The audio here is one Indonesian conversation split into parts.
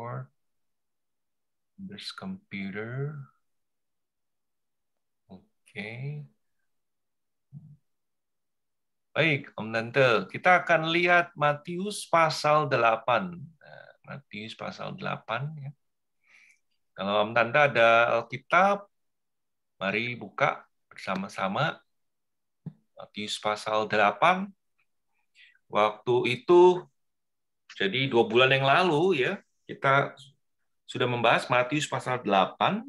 record. This computer. Oke. Okay. Baik, Om Tante, kita akan lihat Matius pasal 8. Nah, Matius pasal 8 ya. Kalau Om Tante ada Alkitab, mari buka bersama-sama Matius pasal 8. Waktu itu jadi dua bulan yang lalu ya kita sudah membahas Matius pasal 8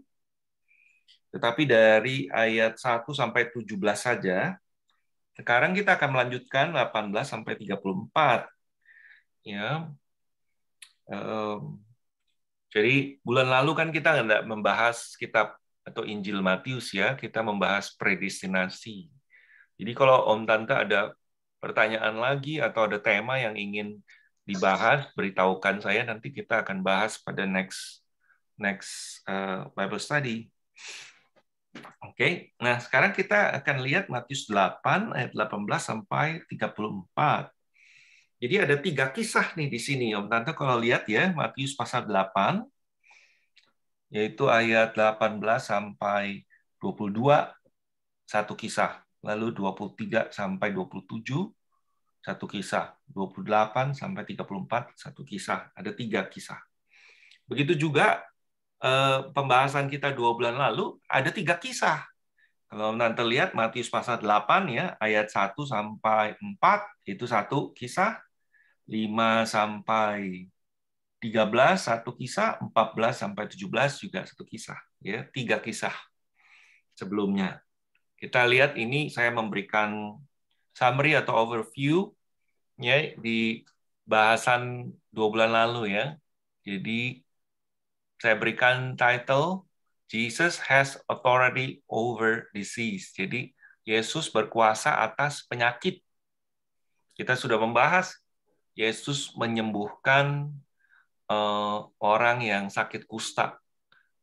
tetapi dari ayat 1 sampai 17 saja. Sekarang kita akan melanjutkan 18 sampai 34. Ya. Jadi bulan lalu kan kita nggak membahas kitab atau Injil Matius ya, kita membahas predestinasi. Jadi kalau Om Tante ada pertanyaan lagi atau ada tema yang ingin dibahas, beritahukan saya nanti kita akan bahas pada next next uh, Bible study. Oke, okay. nah sekarang kita akan lihat Matius 8 ayat 18 sampai 34. Jadi ada tiga kisah nih di sini, Om Tante kalau lihat ya Matius pasal 8 yaitu ayat 18 sampai 22 satu kisah lalu 23 sampai 27 satu kisah, 28 sampai 34 satu kisah, ada tiga kisah. Begitu juga eh, pembahasan kita dua bulan lalu ada tiga kisah. Kalau nanti lihat Matius pasal 8 ya, ayat 1 sampai 4 itu satu kisah, 5 sampai 13 satu kisah, 14 sampai 17 juga satu kisah, ya, tiga kisah sebelumnya. Kita lihat ini saya memberikan summary atau overview ya di bahasan dua bulan lalu ya. Jadi saya berikan title Jesus has authority over disease. Jadi Yesus berkuasa atas penyakit. Kita sudah membahas Yesus menyembuhkan uh, orang yang sakit kusta.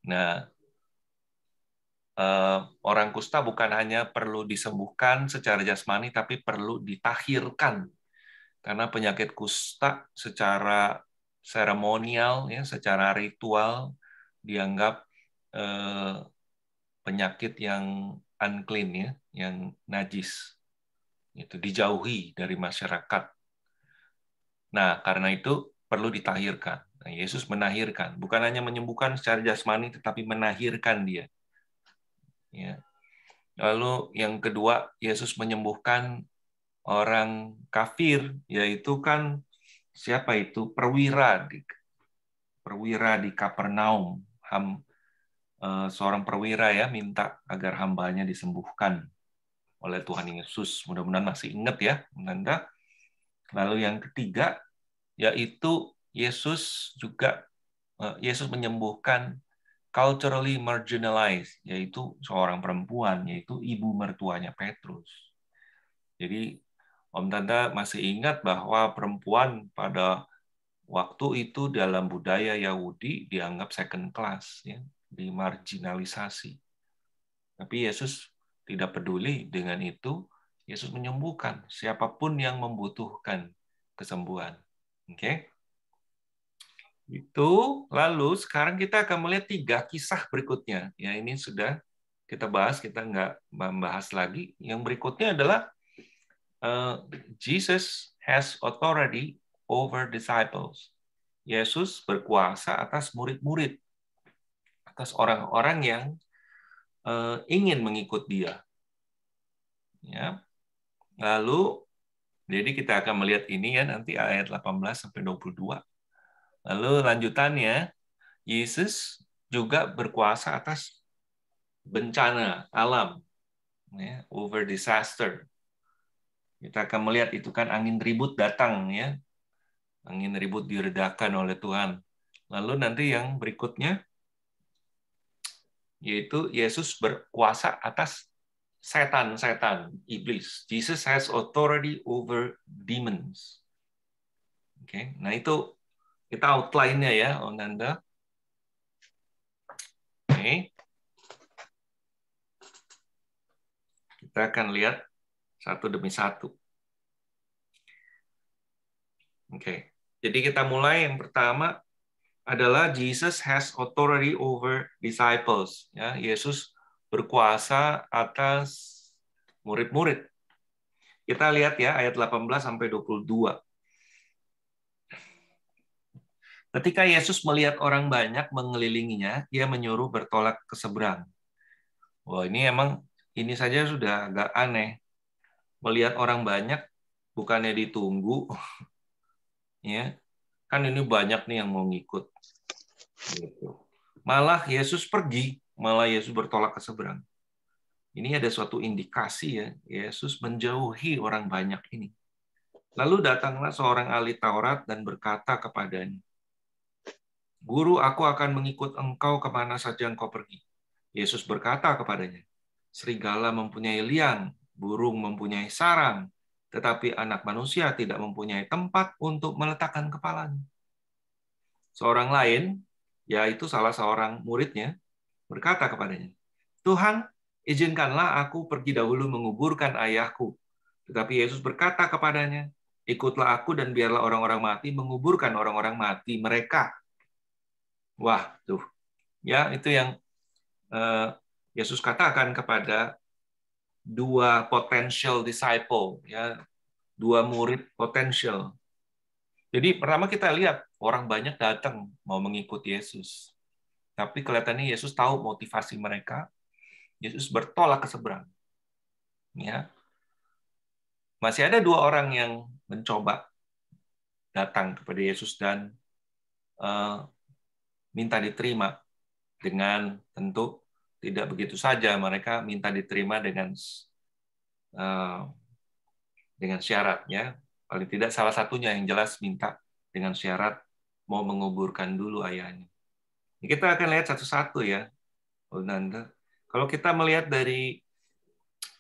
Nah, orang kusta bukan hanya perlu disembuhkan secara jasmani, tapi perlu ditahirkan. Karena penyakit kusta secara seremonial, ya, secara ritual dianggap uh, penyakit yang unclean, ya, yang najis. Itu dijauhi dari masyarakat. Nah, karena itu perlu ditahirkan. Nah, Yesus menahirkan, bukan hanya menyembuhkan secara jasmani, tetapi menahirkan dia Ya. Lalu yang kedua, Yesus menyembuhkan orang kafir, yaitu kan siapa itu perwira di perwira di Kapernaum, ham, eh, seorang perwira ya minta agar hambanya disembuhkan oleh Tuhan Yesus. Mudah-mudahan masih ingat ya, Nanda. Lalu yang ketiga yaitu Yesus juga eh, Yesus menyembuhkan culturally marginalized, yaitu seorang perempuan, yaitu ibu mertuanya Petrus. Jadi Om Tanda masih ingat bahwa perempuan pada waktu itu dalam budaya Yahudi dianggap second class, ya, dimarginalisasi. Tapi Yesus tidak peduli dengan itu. Yesus menyembuhkan siapa pun yang membutuhkan kesembuhan. Oke? Okay? Itu lalu sekarang kita akan melihat tiga kisah berikutnya. Ya ini sudah kita bahas, kita nggak membahas lagi. Yang berikutnya adalah uh, Jesus has authority over disciples. Yesus berkuasa atas murid-murid, atas orang-orang yang uh, ingin mengikut Dia. Ya. Lalu jadi kita akan melihat ini ya nanti ayat 18 sampai 22. Lalu lanjutannya, Yesus juga berkuasa atas bencana alam, ya, over disaster. Kita akan melihat itu kan angin ribut datang ya, angin ribut diredakan oleh Tuhan. Lalu nanti yang berikutnya, yaitu Yesus berkuasa atas setan-setan, iblis. Jesus has authority over demons. Oke, okay. nah itu kita outline-nya ya, Onanda. Oke. Kita akan lihat satu demi satu. Oke. Jadi kita mulai yang pertama adalah Jesus has authority over disciples. Ya, Yesus berkuasa atas murid-murid. Kita lihat ya ayat 18 sampai 22. Ketika Yesus melihat orang banyak mengelilinginya, ia menyuruh bertolak ke seberang. Wah, ini emang ini saja sudah agak aneh. Melihat orang banyak bukannya ditunggu ya. Kan ini banyak nih yang mau ngikut. Gitu. Malah Yesus pergi, malah Yesus bertolak ke seberang. Ini ada suatu indikasi ya, Yesus menjauhi orang banyak ini. Lalu datanglah seorang ahli Taurat dan berkata kepadanya, Guru, aku akan mengikut engkau ke mana saja engkau pergi. Yesus berkata kepadanya, Serigala mempunyai liang, burung mempunyai sarang, tetapi anak manusia tidak mempunyai tempat untuk meletakkan kepalanya. Seorang lain, yaitu salah seorang muridnya, berkata kepadanya, Tuhan, izinkanlah aku pergi dahulu menguburkan ayahku. Tetapi Yesus berkata kepadanya, ikutlah aku dan biarlah orang-orang mati menguburkan orang-orang mati mereka. Wah, tuh. Ya, itu yang uh, Yesus katakan kepada dua potential disciple, ya, dua murid potensial. Jadi pertama kita lihat orang banyak datang mau mengikut Yesus. Tapi kelihatannya Yesus tahu motivasi mereka, Yesus bertolak ke seberang. Ya. Masih ada dua orang yang mencoba datang kepada Yesus dan uh, minta diterima dengan tentu tidak begitu saja mereka minta diterima dengan uh, dengan syaratnya paling tidak salah satunya yang jelas minta dengan syarat mau menguburkan dulu ayahnya. Kita akan lihat satu-satu ya, Nanda. Kalau kita melihat dari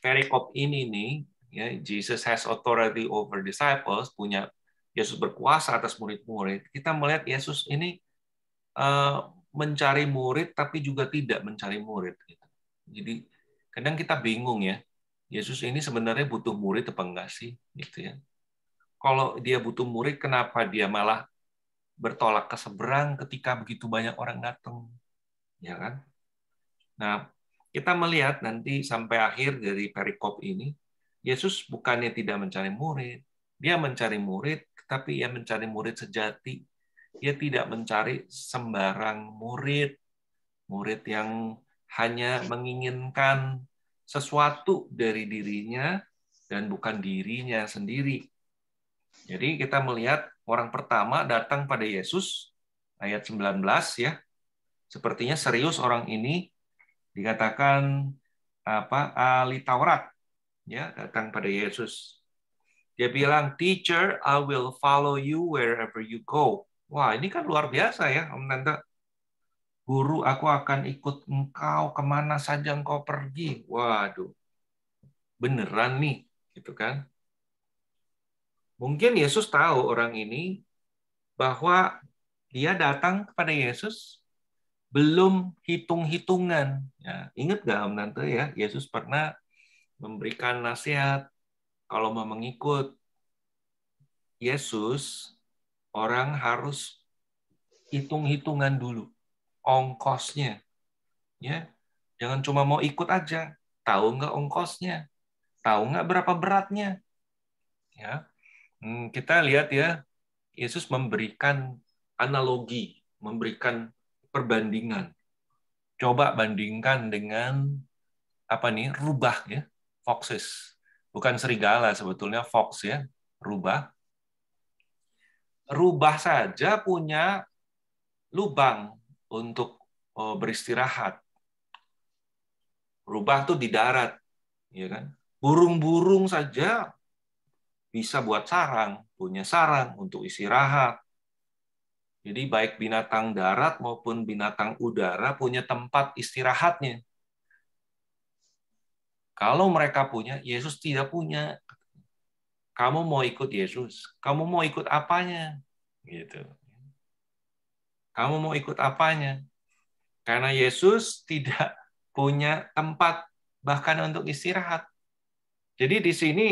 perikop ini nih, ya Jesus has authority over disciples, punya Yesus berkuasa atas murid-murid. Kita melihat Yesus ini mencari murid, tapi juga tidak mencari murid. Gitu. Jadi kadang kita bingung ya, Yesus ini sebenarnya butuh murid apa enggak sih? Gitu ya. Kalau dia butuh murid, kenapa dia malah bertolak ke seberang ketika begitu banyak orang datang? Ya kan? Nah, kita melihat nanti sampai akhir dari perikop ini, Yesus bukannya tidak mencari murid, dia mencari murid, tetapi ia mencari murid sejati. Dia tidak mencari sembarang murid, murid yang hanya menginginkan sesuatu dari dirinya dan bukan dirinya sendiri. Jadi kita melihat orang pertama datang pada Yesus ayat 19 ya. Sepertinya serius orang ini dikatakan apa ahli Taurat ya datang pada Yesus. Dia bilang, "Teacher, I will follow you wherever you go." Wah, ini kan luar biasa ya, Om Tante. Guru, aku akan ikut engkau ke mana saja engkau pergi. Waduh, beneran nih, gitu kan? Mungkin Yesus tahu orang ini bahwa dia datang kepada Yesus belum hitung-hitungan. Ya, ingat gak Om Tante ya, Yesus pernah memberikan nasihat kalau mau mengikut Yesus, orang harus hitung-hitungan dulu ongkosnya. Ya, jangan cuma mau ikut aja. Tahu nggak ongkosnya? Tahu nggak berapa beratnya? Ya, hmm, kita lihat ya, Yesus memberikan analogi, memberikan perbandingan. Coba bandingkan dengan apa nih rubah ya, foxes. Bukan serigala sebetulnya fox ya, rubah. Rubah saja punya lubang untuk oh, beristirahat. Rubah tuh di darat, ya kan? Burung-burung saja bisa buat sarang, punya sarang untuk istirahat. Jadi baik binatang darat maupun binatang udara punya tempat istirahatnya. Kalau mereka punya, Yesus tidak punya. Kamu mau ikut Yesus? Kamu mau ikut apanya? Gitu. Kamu mau ikut apanya? Karena Yesus tidak punya tempat bahkan untuk istirahat. Jadi di sini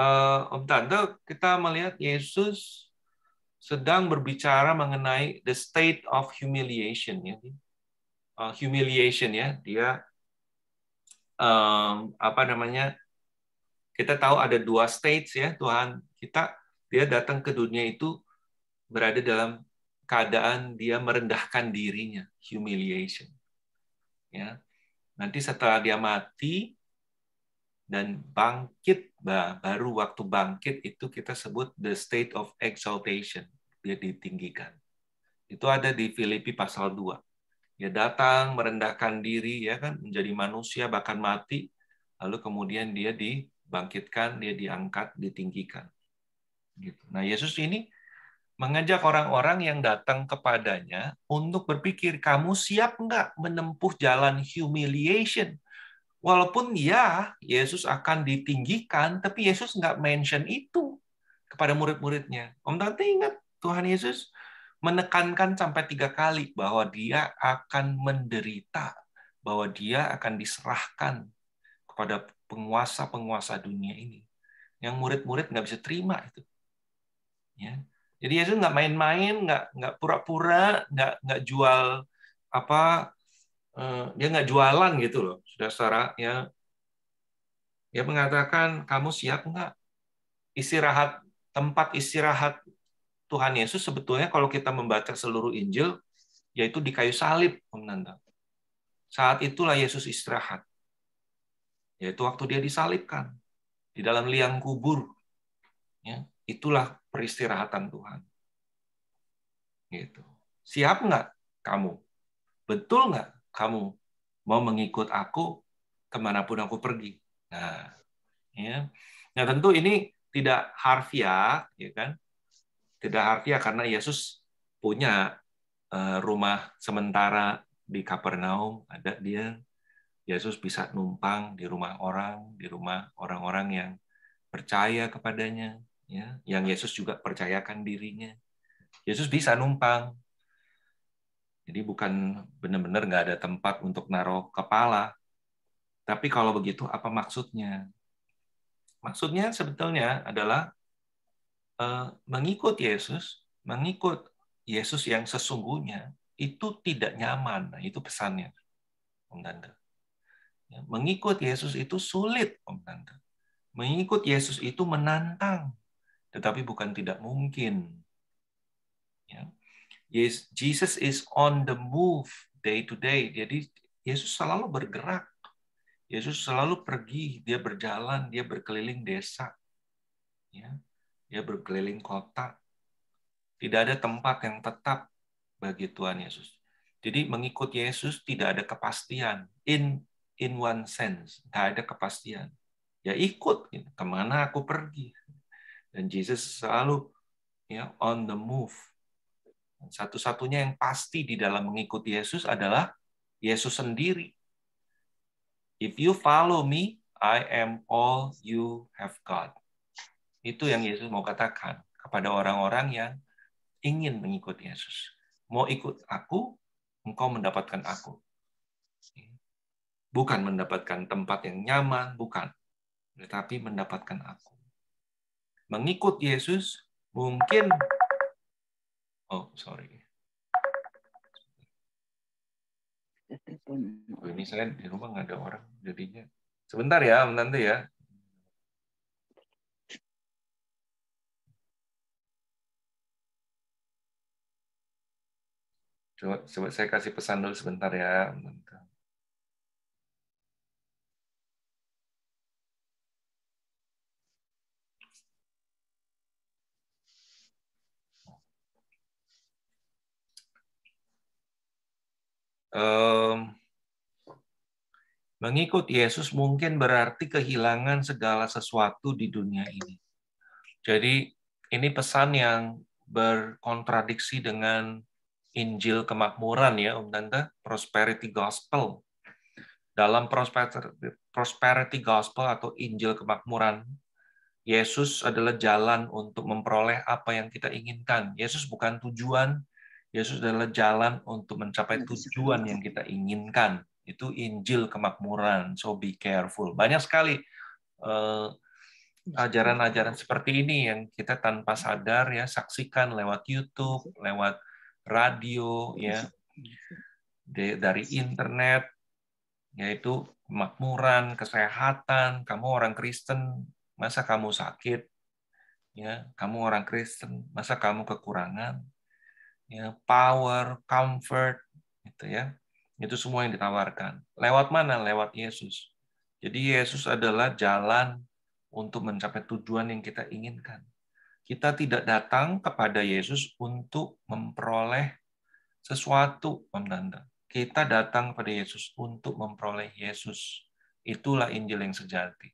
eh, Om Tante kita melihat Yesus sedang berbicara mengenai the state of humiliation ya. Uh, humiliation ya, dia um, apa namanya? Kita tahu ada dua states ya, Tuhan kita dia datang ke dunia itu berada dalam keadaan dia merendahkan dirinya, humiliation. Ya. Nanti setelah dia mati dan bangkit, baru waktu bangkit itu kita sebut the state of exaltation, dia ditinggikan. Itu ada di Filipi pasal 2. Dia datang merendahkan diri ya kan menjadi manusia bahkan mati lalu kemudian dia dibangkitkan, dia diangkat, ditinggikan. Gitu. Nah, Yesus ini mengajak orang-orang yang datang kepadanya untuk berpikir, kamu siap nggak menempuh jalan humiliation? Walaupun ya, Yesus akan ditinggikan, tapi Yesus nggak mention itu kepada murid-muridnya. Om Tante ingat, Tuhan Yesus menekankan sampai tiga kali bahwa dia akan menderita, bahwa dia akan diserahkan kepada penguasa-penguasa dunia ini. Yang murid-murid nggak bisa terima itu. Ya. Jadi Yesus nggak main-main, nggak nggak pura-pura, nggak nggak jual apa, eh, dia nggak jualan gitu loh, sudah saudara ya. Dia mengatakan kamu siap nggak istirahat tempat istirahat Tuhan Yesus sebetulnya kalau kita membaca seluruh Injil yaitu di kayu salib, Om Nanda. Saat itulah Yesus istirahat. Yaitu waktu dia disalibkan di dalam liang kubur. Ya, itulah peristirahatan Tuhan. Gitu. Siap nggak kamu? Betul nggak kamu mau mengikut aku ke mana pun aku pergi? Nah, ya. Nah tentu ini tidak harfiah, ya kan? Tidak harfiah karena Yesus punya eh, rumah sementara di Kapernaum, ada dia. Yesus bisa numpang di rumah orang, di rumah orang-orang yang percaya kepadanya, ya yang Yesus juga percayakan dirinya. Yesus bisa numpang. Jadi bukan benar-benar nggak ada tempat untuk naruh kepala. Tapi kalau begitu apa maksudnya? Maksudnya sebetulnya adalah uh, mengikut Yesus mengikut Yesus yang sesungguhnya itu tidak nyaman. Nah, itu pesannya Om ya, mengikut Yesus itu sulit Om Tante mengikut Yesus itu menantang tetapi bukan tidak mungkin. Ya. Yes, Jesus is on the move day to day. Jadi Yesus selalu bergerak. Yesus selalu pergi, dia berjalan, dia berkeliling desa. Ya. Dia berkeliling kota. Tidak ada tempat yang tetap bagi Tuhan Yesus. Jadi mengikut Yesus tidak ada kepastian. In in one sense, tidak ada kepastian. Ya ikut, ke mana aku pergi. Dan Jesus selalu ya on the move. Satu-satunya yang pasti di dalam mengikuti Yesus adalah Yesus sendiri. If you follow me, I am all you have got. Itu yang Yesus mau katakan kepada orang-orang yang ingin mengikuti Yesus. Mau ikut aku, engkau mendapatkan aku. Bukan mendapatkan tempat yang nyaman, bukan. Tetapi mendapatkan aku. Mengikut Yesus mungkin oh sorry. Oh, ini saya di rumah nggak ada orang jadinya. Sebentar ya nanti ya. Coba, coba saya kasih pesan dulu sebentar ya mengikut Yesus mungkin berarti kehilangan segala sesuatu di dunia ini. Jadi ini pesan yang berkontradiksi dengan Injil kemakmuran ya Om Tante, prosperity gospel. Dalam prosperity gospel atau Injil kemakmuran, Yesus adalah jalan untuk memperoleh apa yang kita inginkan. Yesus bukan tujuan, Yesus adalah jalan untuk mencapai tujuan yang kita inginkan. Itu Injil kemakmuran. So be careful. Banyak sekali uh, ajaran-ajaran seperti ini yang kita tanpa sadar ya saksikan lewat YouTube, lewat radio ya dari internet yaitu kemakmuran, kesehatan, kamu orang Kristen, masa kamu sakit? Ya, kamu orang Kristen, masa kamu kekurangan? Ya, power, comfort gitu ya. Itu semua yang ditawarkan. Lewat mana? Lewat Yesus. Jadi Yesus adalah jalan untuk mencapai tujuan yang kita inginkan. Kita tidak datang kepada Yesus untuk memperoleh sesuatu, Om. Kita datang kepada Yesus untuk memperoleh Yesus. Itulah Injil yang sejati.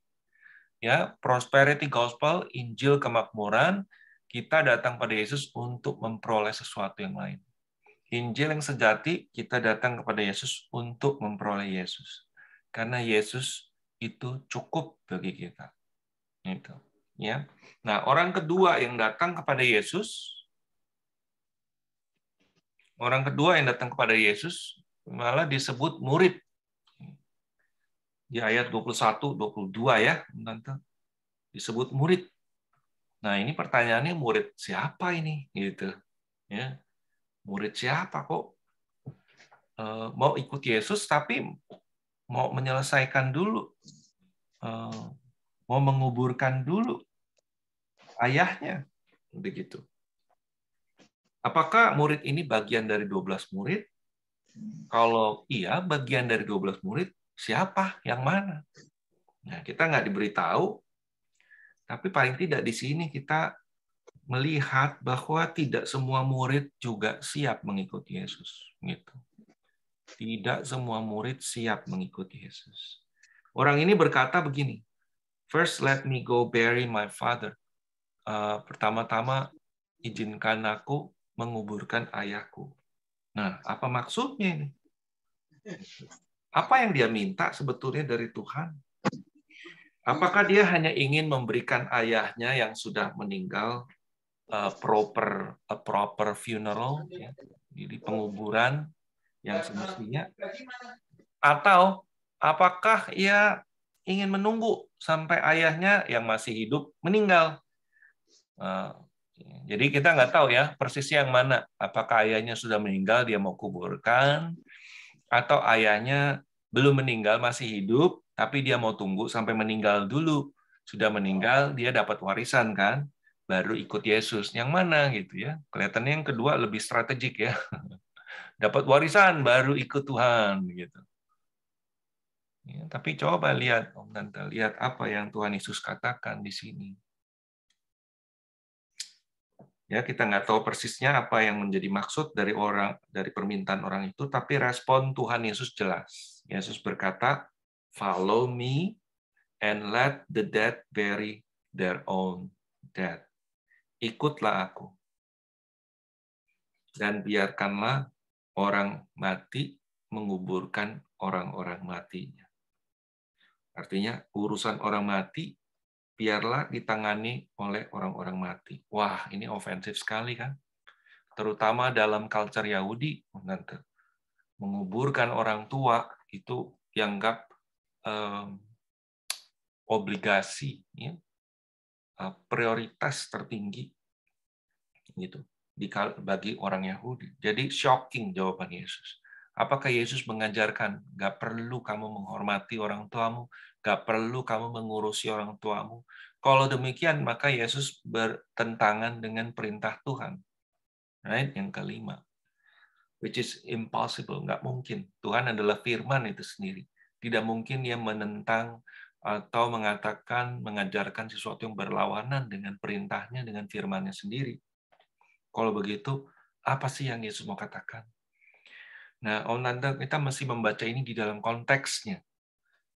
Ya, prosperity gospel, Injil kemakmuran, kita datang pada Yesus untuk memperoleh sesuatu yang lain. Injil yang sejati, kita datang kepada Yesus untuk memperoleh Yesus. Karena Yesus itu cukup bagi kita. Itu. Ya. Nah, orang kedua yang datang kepada Yesus orang kedua yang datang kepada Yesus malah disebut murid. Di ayat 21 22 ya, Tante. Disebut murid. Nah, ini pertanyaannya murid siapa ini gitu. Ya. Murid siapa kok eh, mau ikut Yesus tapi mau menyelesaikan dulu eh, mau menguburkan dulu ayahnya. Begitu. Apakah murid ini bagian dari 12 murid? Kalau iya, bagian dari 12 murid, siapa? Yang mana? Nah, kita nggak diberitahu, tapi paling tidak di sini kita melihat bahwa tidak semua murid juga siap mengikuti Yesus. Gitu. Tidak semua murid siap mengikuti Yesus. Orang ini berkata begini, First, let me go bury my father. Uh, pertama-tama, izinkan aku menguburkan ayahku. Nah, apa maksudnya ini? Apa yang dia minta sebetulnya dari Tuhan? Apakah dia hanya ingin memberikan ayahnya yang sudah meninggal uh, proper a proper funeral, ya? jadi penguburan yang semestinya, atau apakah ia ingin menunggu sampai ayahnya yang masih hidup meninggal. Nah, jadi kita nggak tahu ya persisnya yang mana. Apakah ayahnya sudah meninggal dia mau kuburkan, atau ayahnya belum meninggal masih hidup tapi dia mau tunggu sampai meninggal dulu. Sudah meninggal dia dapat warisan kan, baru ikut Yesus. Yang mana gitu ya? Kelihatannya yang kedua lebih strategik ya. dapat warisan baru ikut Tuhan gitu. Ya, tapi coba lihat, Om Tante, lihat apa yang Tuhan Yesus katakan di sini. Ya, kita nggak tahu persisnya apa yang menjadi maksud dari orang dari permintaan orang itu, tapi respon Tuhan Yesus jelas. Yesus berkata, "Follow me and let the dead bury their own dead." Ikutlah aku. Dan biarkanlah orang mati menguburkan orang-orang matinya. Artinya urusan orang mati biarlah ditangani oleh orang-orang mati. Wah, ini ofensif sekali kan? Terutama dalam culture Yahudi, menguburkan orang tua itu dianggap um, obligasi, ya, uh, prioritas tertinggi, gitu, bagi orang Yahudi. Jadi shocking jawaban Yesus. Apakah Yesus mengajarkan gak perlu kamu menghormati orang tuamu, gak perlu kamu mengurusi orang tuamu? Kalau demikian, maka Yesus bertentangan dengan perintah Tuhan. Right? Yang kelima, which is impossible, nggak mungkin. Tuhan adalah firman itu sendiri. Tidak mungkin dia menentang atau mengatakan, mengajarkan sesuatu yang berlawanan dengan perintahnya, dengan firmannya sendiri. Kalau begitu, apa sih yang Yesus mau katakan? Nah, Om Nanda, kita mesti membaca ini di dalam konteksnya,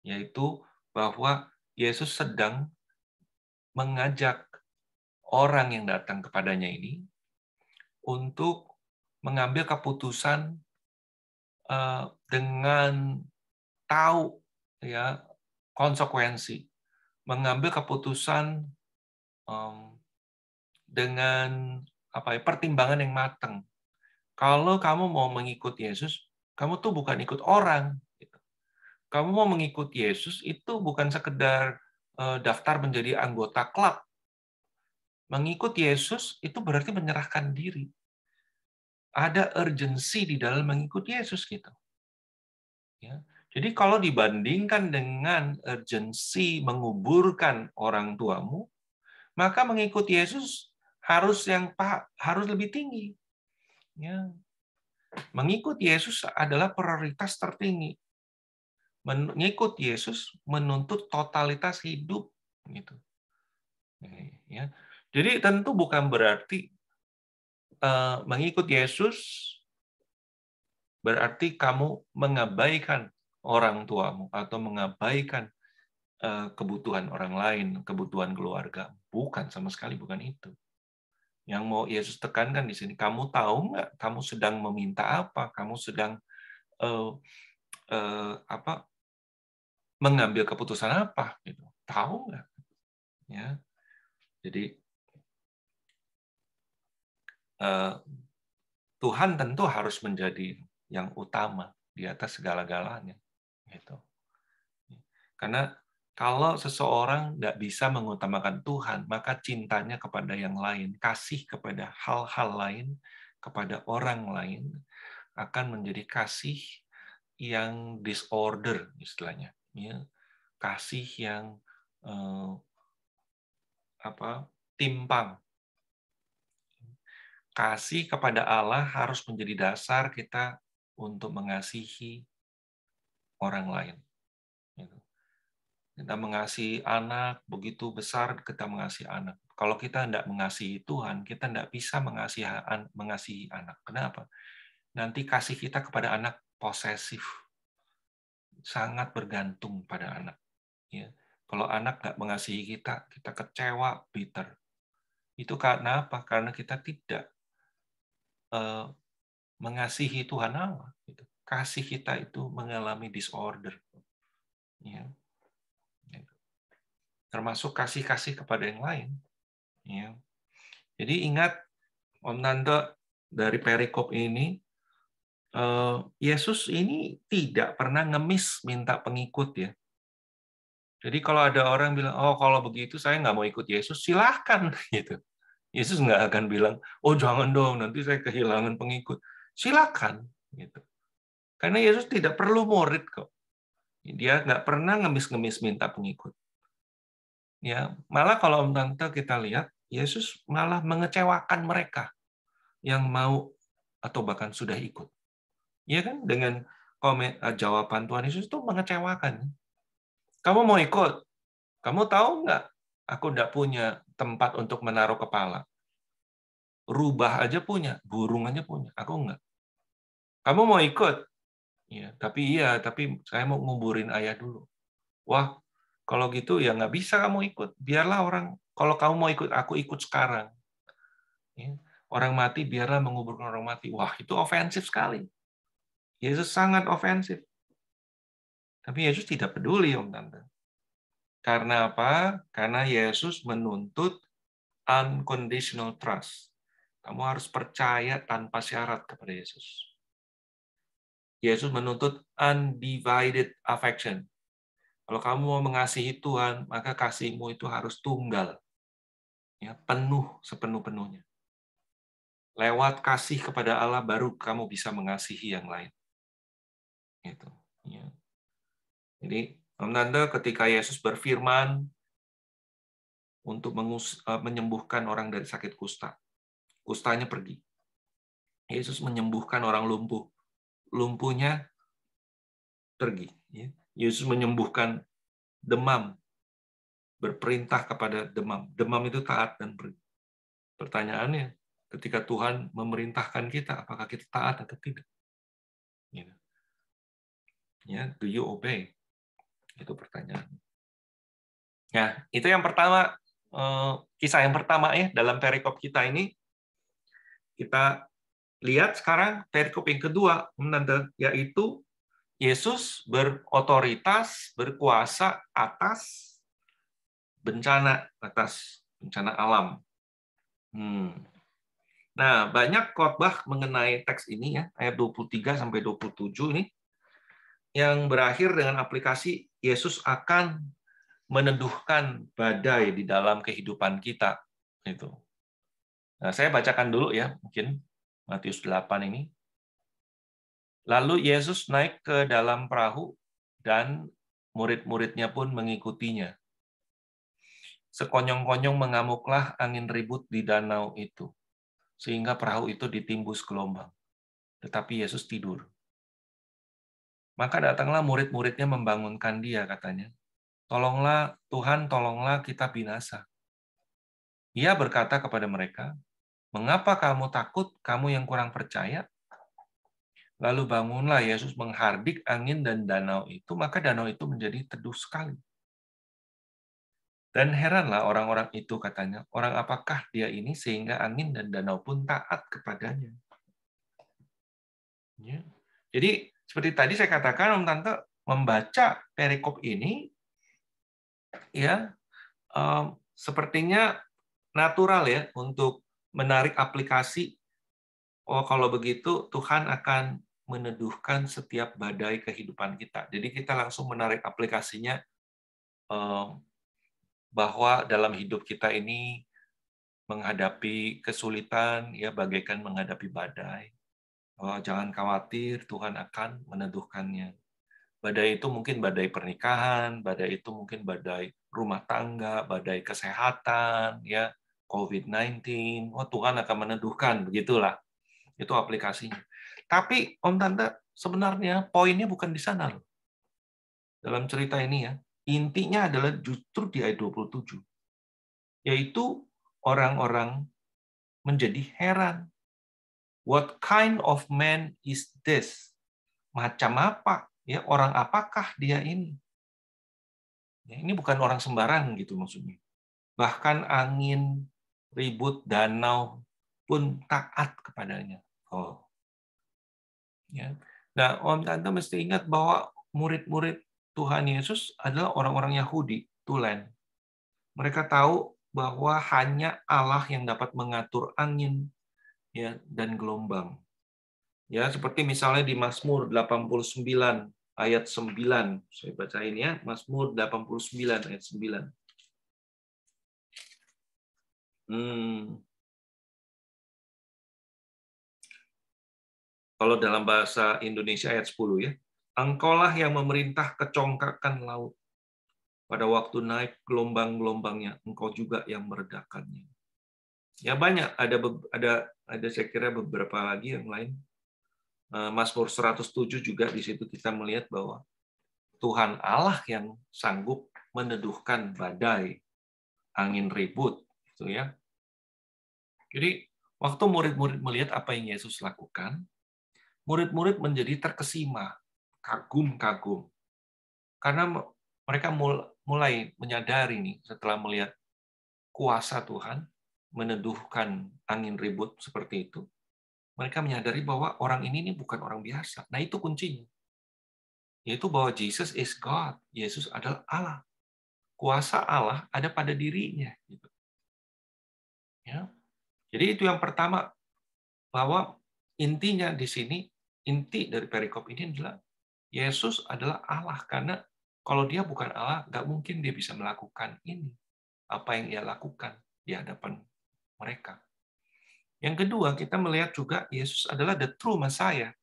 yaitu bahwa Yesus sedang mengajak orang yang datang kepadanya ini untuk mengambil keputusan eh, dengan tahu ya konsekuensi, mengambil keputusan dengan apa ya pertimbangan yang matang kalau kamu mau mengikut Yesus, kamu tuh bukan ikut orang. Gitu. Kamu mau mengikut Yesus itu bukan sekedar eh, daftar menjadi anggota klub. Mengikut Yesus itu berarti menyerahkan diri. Ada urgensi di dalam mengikut Yesus gitu. Ya. Jadi kalau dibandingkan dengan urgensi menguburkan orang tuamu, maka mengikut Yesus harus yang harus lebih tinggi. Ya. Mengikut Yesus adalah prioritas tertinggi. Mengikut Yesus menuntut totalitas hidup gitu. Ya. Jadi tentu bukan berarti uh, mengikut Yesus berarti kamu mengabaikan orang tuamu atau mengabaikan uh, kebutuhan orang lain, kebutuhan keluarga. Bukan sama sekali bukan itu. Yang mau Yesus tekankan di sini, kamu tahu nggak? Kamu sedang meminta apa? Kamu sedang uh, uh, apa? Mengambil keputusan apa? Gitu. Tahu nggak? Ya. Jadi uh, Tuhan tentu harus menjadi yang utama di atas segala-galanya gitu. Karena kalau seseorang tidak bisa mengutamakan Tuhan, maka cintanya kepada yang lain, kasih kepada hal-hal lain, kepada orang lain, akan menjadi kasih yang disorder istilahnya, ya. kasih yang eh, apa timpang. Kasih kepada Allah harus menjadi dasar kita untuk mengasihi orang lain. Gitu. Kita mengasihi anak begitu besar, kita mengasihi anak. Kalau kita tidak mengasihi Tuhan, kita tidak bisa mengasihi anak. Kenapa? Nanti kasih kita kepada anak posesif, sangat bergantung pada anak. Ya. Kalau anak nggak mengasihi kita, kita kecewa, bitter. Itu karena apa? Karena kita tidak uh, mengasihi Tuhan Allah. Gitu kasih kita itu mengalami disorder. Ya. Termasuk kasih-kasih kepada yang lain. Ya. Jadi ingat, Om Nanda, dari perikop ini, eh, Yesus ini tidak pernah ngemis minta pengikut ya. Jadi kalau ada orang bilang, oh kalau begitu saya nggak mau ikut Yesus, silahkan gitu. Yesus nggak akan bilang, oh jangan dong, nanti saya kehilangan pengikut. Silakan gitu. Karena Yesus tidak perlu murid kok. Dia nggak pernah ngemis-ngemis minta pengikut. Ya, malah kalau Om Tante kita lihat, Yesus malah mengecewakan mereka yang mau atau bahkan sudah ikut. Ya kan dengan komen, eh, jawaban Tuhan Yesus itu mengecewakan. Kamu mau ikut? Kamu tahu nggak? Aku nggak punya tempat untuk menaruh kepala. Rubah aja punya, burung aja punya. Aku nggak. Kamu mau ikut? Ya, tapi iya, tapi saya mau nguburin ayah dulu. Wah, kalau gitu ya nggak bisa kamu ikut. Biarlah orang, kalau kamu mau ikut, aku ikut sekarang. Ya, orang mati biarlah menguburkan orang mati. Wah, itu ofensif sekali. Yesus sangat ofensif. Tapi Yesus tidak peduli, Om Tante. Karena apa? Karena Yesus menuntut unconditional trust. Kamu harus percaya tanpa syarat kepada Yesus. Yesus menuntut undivided affection. Kalau kamu mau mengasihi Tuhan, maka kasihmu itu harus tunggal. Ya, penuh sepenuh-penuhnya. Lewat kasih kepada Allah baru kamu bisa mengasihi yang lain. Itu. Ya. Jadi, Nanda ketika Yesus berfirman untuk mengus, eh, menyembuhkan orang dari sakit kusta, kustanya pergi. Yesus menyembuhkan orang lumpuh, lumpuhnya pergi. Ya. Yesus menyembuhkan demam, berperintah kepada demam. Demam itu taat dan pergi. Pertanyaannya, ketika Tuhan memerintahkan kita, apakah kita taat atau tidak? Gitu. Ya, do you obey? Itu pertanyaan. Ya, itu yang pertama, eh, kisah yang pertama ya dalam perikop kita ini. Kita lihat sekarang perikop yang kedua, yaitu Yesus berotoritas, berkuasa atas bencana, atas bencana alam. Hmm. Nah, banyak khotbah mengenai teks ini ya, ayat 23 sampai 27 ini yang berakhir dengan aplikasi Yesus akan meneduhkan badai di dalam kehidupan kita. Itu. Nah, saya bacakan dulu ya, mungkin Matius 8 ini. Lalu Yesus naik ke dalam perahu dan murid-muridnya pun mengikutinya. Sekonyong-konyong mengamuklah angin ribut di danau itu, sehingga perahu itu ditimbus gelombang. Tetapi Yesus tidur. Maka datanglah murid-muridnya membangunkan dia, katanya. Tolonglah, Tuhan, tolonglah kita binasa. Ia berkata kepada mereka, Mengapa kamu takut, kamu yang kurang percaya? Lalu bangunlah Yesus menghardik angin dan danau itu, maka danau itu menjadi teduh sekali. Dan heranlah orang-orang itu katanya, orang apakah dia ini sehingga angin dan danau pun taat kepadanya. Ya. Jadi seperti tadi saya katakan, Om Tante membaca perikop ini ya um, sepertinya natural ya untuk menarik aplikasi. Oh kalau begitu Tuhan akan meneduhkan setiap badai kehidupan kita. Jadi kita langsung menarik aplikasinya um, bahwa dalam hidup kita ini menghadapi kesulitan ya bagaikan menghadapi badai. Oh, jangan khawatir, Tuhan akan meneduhkannya. Badai itu mungkin badai pernikahan, badai itu mungkin badai rumah tangga, badai kesehatan, ya COVID-19. Oh Tuhan akan meneduhkan, begitulah. Itu aplikasinya. Tapi Om Tante, sebenarnya poinnya bukan di sana loh. Dalam cerita ini ya, intinya adalah justru di ayat 27. Yaitu orang-orang menjadi heran. What kind of man is this? Macam apa Ya, orang apakah dia ini? Ya, ini bukan orang sembarang gitu maksudnya. Bahkan angin, ribut, danau pun taat kepadanya. Oh. Ya. Nah, Om Tante mesti ingat bahwa murid-murid Tuhan Yesus adalah orang-orang Yahudi, Tulen. Mereka tahu bahwa hanya Allah yang dapat mengatur angin ya dan gelombang. Ya, seperti misalnya di Mazmur 89 ayat 9. Saya bacain ya, Mazmur 89 ayat 9. Hmm. Kalau dalam bahasa Indonesia ayat 10 ya. Engkaulah yang memerintah kecongkakan laut. Pada waktu naik gelombang-gelombangnya, engkau juga yang meredakannya. Ya banyak, ada ada ada saya kira beberapa lagi yang lain Eh, Mazmur 107 juga di situ kita melihat bahwa Tuhan Allah yang sanggup meneduhkan badai, angin ribut, gitu ya. Jadi waktu murid-murid melihat apa yang Yesus lakukan, murid-murid menjadi terkesima, kagum-kagum. Karena mereka mulai menyadari nih setelah melihat kuasa Tuhan meneduhkan angin ribut seperti itu mereka menyadari bahwa orang ini ini bukan orang biasa. Nah, itu kuncinya. Yaitu bahwa Jesus is God. Yesus adalah Allah. Kuasa Allah ada pada dirinya. Gitu. Ya. Jadi itu yang pertama bahwa intinya di sini inti dari perikop ini adalah Yesus adalah Allah karena kalau dia bukan Allah nggak mungkin dia bisa melakukan ini apa yang ia lakukan di hadapan mereka. Yang kedua, kita melihat juga Yesus adalah the true Messiah.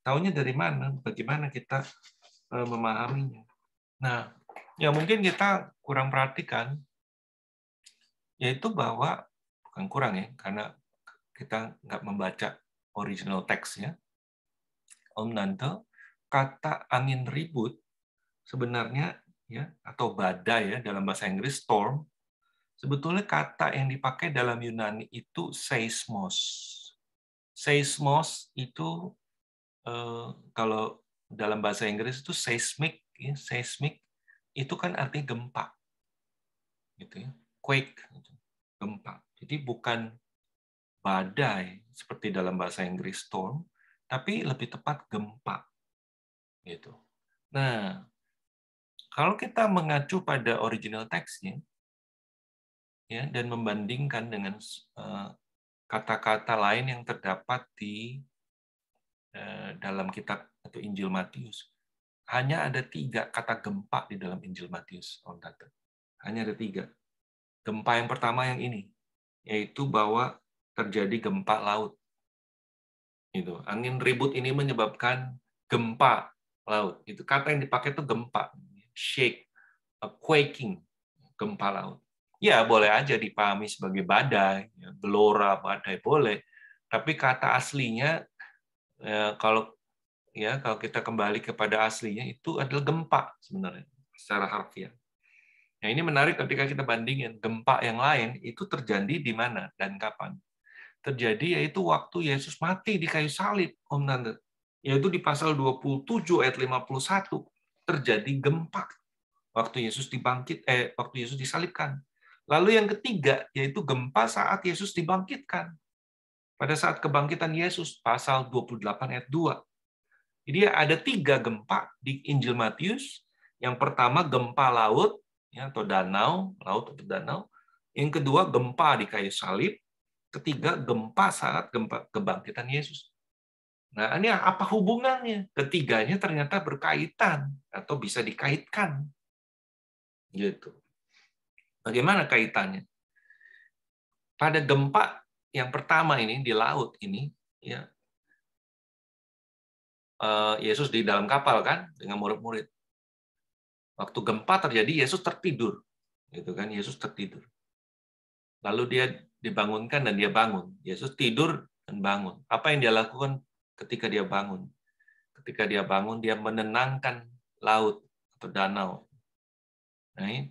Taunya dari mana? Bagaimana kita eh, memahaminya? Nah, ya mungkin kita kurang perhatikan, yaitu bahwa bukan kurang ya, karena kita nggak membaca original teksnya. Om Nanto, kata angin ribut sebenarnya ya atau badai ya dalam bahasa Inggris storm Sebetulnya kata yang dipakai dalam Yunani itu seismos. Seismos itu eh, kalau dalam bahasa Inggris itu seismic, ya, seismic itu kan artinya gempa, gitu ya, quake, gitu. gempa. Jadi bukan badai seperti dalam bahasa Inggris storm, tapi lebih tepat gempa, gitu. Nah, kalau kita mengacu pada original teksnya, ya dan membandingkan dengan eh, kata-kata lain yang terdapat di eh, dalam kitab atau Injil Matius. hanya ada tiga kata gempa di dalam Injil Matius. Hanya ada tiga. Gempa yang pertama yang ini, yaitu bahwa terjadi gempa laut. Itu angin ribut ini menyebabkan gempa laut. Itu kata yang dipakai itu gempa, shake, a quaking, gempa laut. Ya boleh aja dipahami sebagai badai, ya, gelora badai boleh. Tapi kata aslinya ya, kalau ya kalau kita kembali kepada aslinya itu adalah gempa sebenarnya secara harfiah. Nah, ini menarik ketika kita bandingin gempa yang lain itu terjadi di mana dan kapan. Terjadi yaitu waktu Yesus mati di kayu salib, Om Nanda. Yaitu di pasal 27 ayat 51 terjadi gempa waktu Yesus dibangkit eh waktu Yesus disalibkan. Lalu yang ketiga yaitu gempa saat Yesus dibangkitkan. Pada saat kebangkitan Yesus pasal 28 ayat 2 jadi ada tiga gempa di Injil Matius. Yang pertama gempa laut ya, atau danau, laut atau danau. Yang kedua gempa di kayu salib. Ketiga gempa saat gempa kebangkitan Yesus. Nah, ini apa hubungannya? Ketiganya ternyata berkaitan atau bisa dikaitkan. Gitu. Bagaimana kaitannya? Pada gempa yang pertama ini di laut ini, ya Eh, Yesus di dalam kapal kan dengan murid-murid. Waktu gempa terjadi Yesus tertidur. Gitu kan Yesus tertidur. Lalu dia dibangunkan dan dia bangun. Yesus tidur dan bangun. Apa yang dia lakukan ketika dia bangun? Ketika dia bangun dia menenangkan laut atau danau. Nah ini,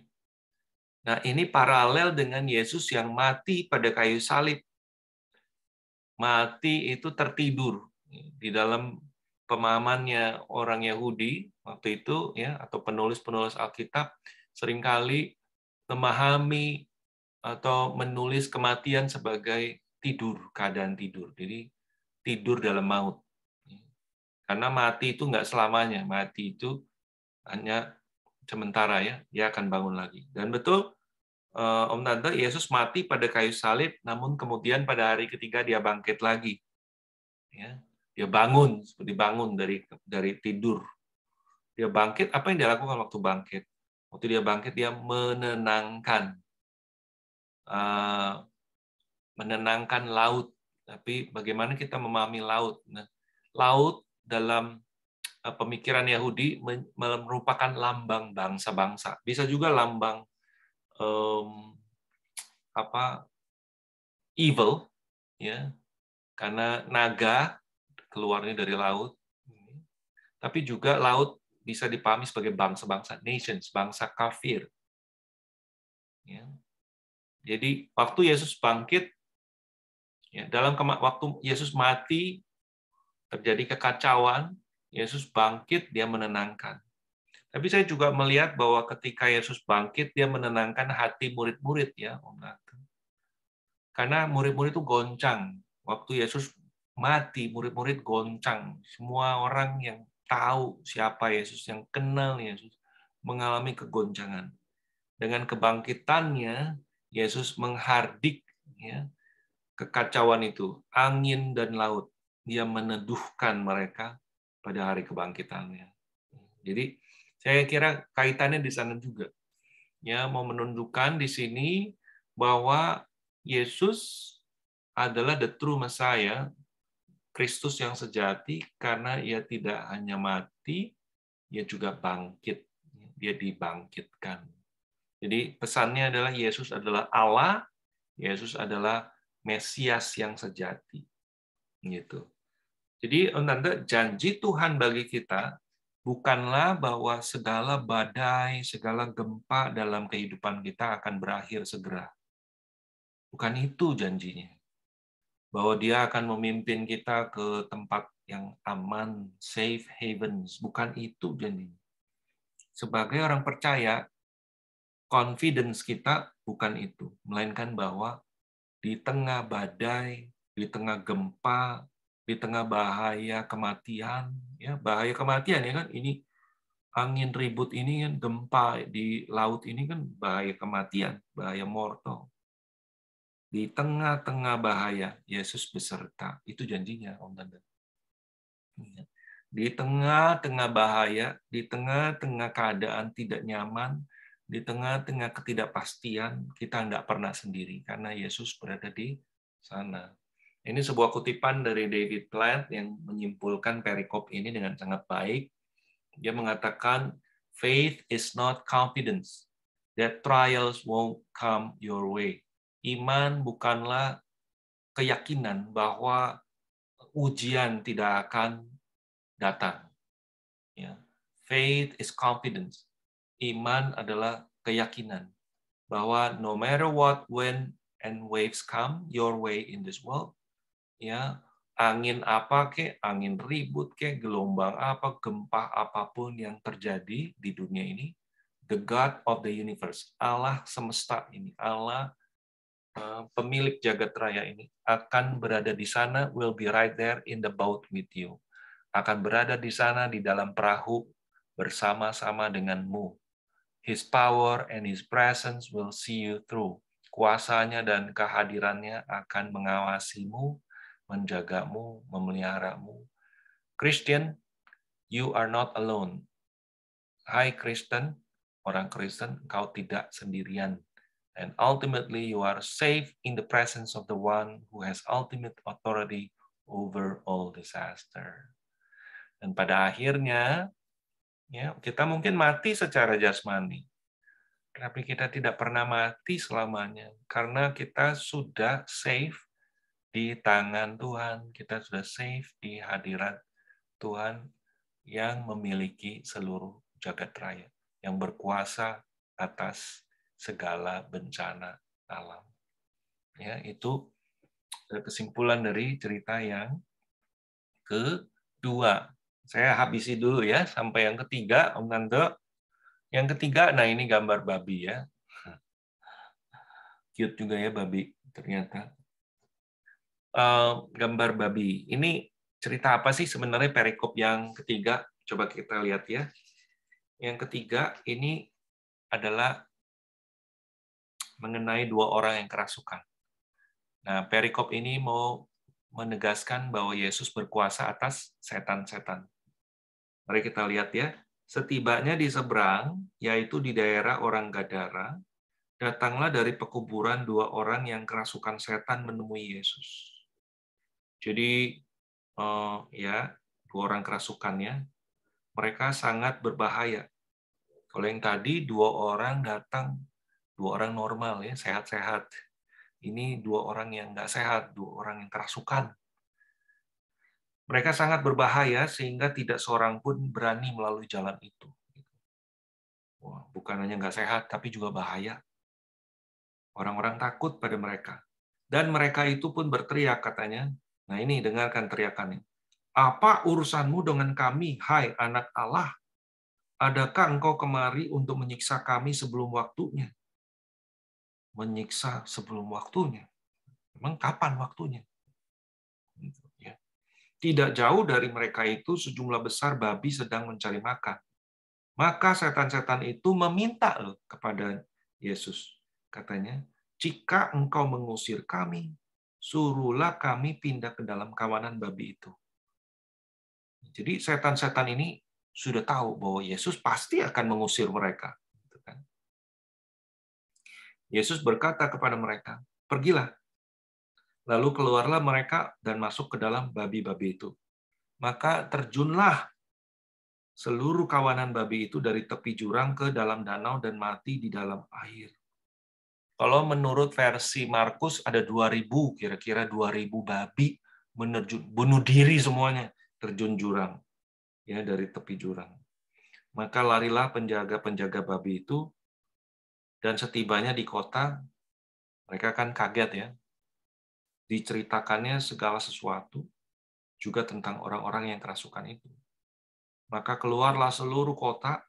nah, ini paralel dengan Yesus yang mati pada kayu salib. Mati itu tertidur di dalam pemahamannya orang Yahudi waktu itu ya atau penulis-penulis Alkitab sering kali memahami atau menulis kematian sebagai tidur, keadaan tidur. Jadi tidur dalam maut. Karena mati itu nggak selamanya, mati itu hanya sementara ya, dia akan bangun lagi. Dan betul eh, Om Tante, Yesus mati pada kayu salib, namun kemudian pada hari ketiga dia bangkit lagi. Ya, dia bangun, seperti bangun dari dari tidur. Dia bangkit, apa yang dia lakukan waktu bangkit? Waktu dia bangkit, dia menenangkan. Uh, menenangkan laut. Tapi bagaimana kita memahami laut? Nah, laut dalam uh, pemikiran Yahudi merupakan lambang bangsa-bangsa. Bisa juga lambang um, apa evil, ya, karena naga keluarnya dari laut. Tapi juga laut bisa dipahami sebagai bangsa-bangsa, nations, bangsa kafir. Ya. Jadi waktu Yesus bangkit, ya, dalam waktu Yesus mati, terjadi kekacauan, Yesus bangkit, dia menenangkan. Tapi saya juga melihat bahwa ketika Yesus bangkit, dia menenangkan hati murid-murid ya, Om Karena murid-murid itu goncang. Waktu Yesus mati, murid-murid goncang. Semua orang yang tahu siapa Yesus, yang kenal Yesus, mengalami kegoncangan. Dengan kebangkitannya, Yesus menghardik ya, kekacauan itu, angin dan laut. Dia meneduhkan mereka pada hari kebangkitannya. Jadi saya kira kaitannya di sana juga. Ya, mau menunjukkan di sini bahwa Yesus adalah the true Messiah, Kristus yang sejati karena ia tidak hanya mati, ia juga bangkit. Dia dibangkitkan. Jadi pesannya adalah Yesus adalah Allah, Yesus adalah Mesias yang sejati. Gitu. Jadi Anda janji Tuhan bagi kita bukanlah bahwa segala badai, segala gempa dalam kehidupan kita akan berakhir segera. Bukan itu janjinya bahwa dia akan memimpin kita ke tempat yang aman, safe havens. Bukan itu jadi. Sebagai orang percaya, confidence kita bukan itu, melainkan bahwa di tengah badai, di tengah gempa, di tengah bahaya kematian, ya bahaya kematian ya kan ini angin ribut ini kan gempa di laut ini kan bahaya kematian, bahaya mortal. Di tengah-tengah bahaya, Yesus beserta. Itu janjinya, Om Tante. Iya. di tengah-tengah bahaya, di tengah-tengah keadaan tidak nyaman, di tengah-tengah ketidakpastian, kita tidak pernah sendiri karena Yesus berada di sana. Ini sebuah kutipan dari David Platt yang menyimpulkan perikop ini dengan sangat baik. Dia mengatakan, faith is not confidence that trials won't come your way. Iman bukanlah keyakinan bahwa ujian tidak akan datang. Ya. Faith is confidence. Iman adalah keyakinan bahwa no matter what when and waves come your way in this world, ya angin apa ke, angin ribut ke, gelombang apa, gempa apa pun yang terjadi di dunia ini, the God of the universe, Allah semesta ini, Allah eh, pemilik jagat raya ini akan berada di sana, will be right there in the boat with you akan berada di sana di dalam perahu bersama-sama denganmu. His power and his presence will see you through. Kuasanya dan kehadirannya akan mengawasimu, menjagamu, memeliharamu. Christian, you are not alone. Hai Kristen, orang Kristen, engkau tidak sendirian. And ultimately you are safe in the presence of the one who has ultimate authority over all disaster. Dan pada akhirnya ya kita mungkin mati secara jasmani. Tapi kita tidak pernah mati selamanya karena kita sudah safe di tangan Tuhan, kita sudah safe di hadirat Tuhan yang memiliki seluruh jagat raya, yang berkuasa atas segala bencana alam. Ya, itu kesimpulan dari cerita yang kedua. Saya habisi dulu ya sampai yang ketiga, Om Tante. Yang ketiga, nah ini gambar babi ya. Cute juga ya babi ternyata. Uh, gambar babi. Ini cerita apa sih sebenarnya perikop yang ketiga? Coba kita lihat ya. Yang ketiga ini adalah mengenai dua orang yang kerasukan. Nah, perikop ini mau menegaskan bahwa Yesus berkuasa atas setan-setan. Mari kita lihat ya. Setibanya di seberang, yaitu di daerah orang Gadara, datanglah dari pekuburan dua orang yang kerasukan setan menemui Yesus. Jadi, uh, ya, dua orang kerasukannya, mereka sangat berbahaya. Kalau yang tadi dua orang datang, dua orang normal ya, sehat-sehat. Ini dua orang yang nggak sehat, dua orang yang kerasukan. Mereka sangat berbahaya sehingga tidak seorang pun berani melalui jalan itu. Wah, bukan hanya nggak sehat, tapi juga bahaya. Orang-orang takut pada mereka. Dan mereka itu pun berteriak katanya. Nah ini dengarkan teriakannya. Apa urusanmu dengan kami, hai anak Allah? Adakah engkau kemari untuk menyiksa kami sebelum waktunya? Menyiksa sebelum waktunya. Memang kapan waktunya? Tidak jauh dari mereka itu sejumlah besar babi sedang mencari makan. Maka setan-setan itu meminta loh kepada Yesus. Katanya, jika engkau mengusir kami, suruhlah kami pindah ke dalam kawanan babi itu. Jadi setan-setan ini sudah tahu bahwa Yesus pasti akan mengusir mereka. Yesus berkata kepada mereka, pergilah, Lalu keluarlah mereka dan masuk ke dalam babi-babi itu. Maka terjunlah seluruh kawanan babi itu dari tepi jurang ke dalam danau dan mati di dalam air. Kalau menurut versi Markus ada 2000 kira-kira 2000 babi menerjun bunuh diri semuanya terjun jurang ya dari tepi jurang. Maka larilah penjaga-penjaga babi itu dan setibanya di kota mereka kan kaget ya diceritakannya segala sesuatu, juga tentang orang-orang yang kerasukan itu. Maka keluarlah seluruh kota,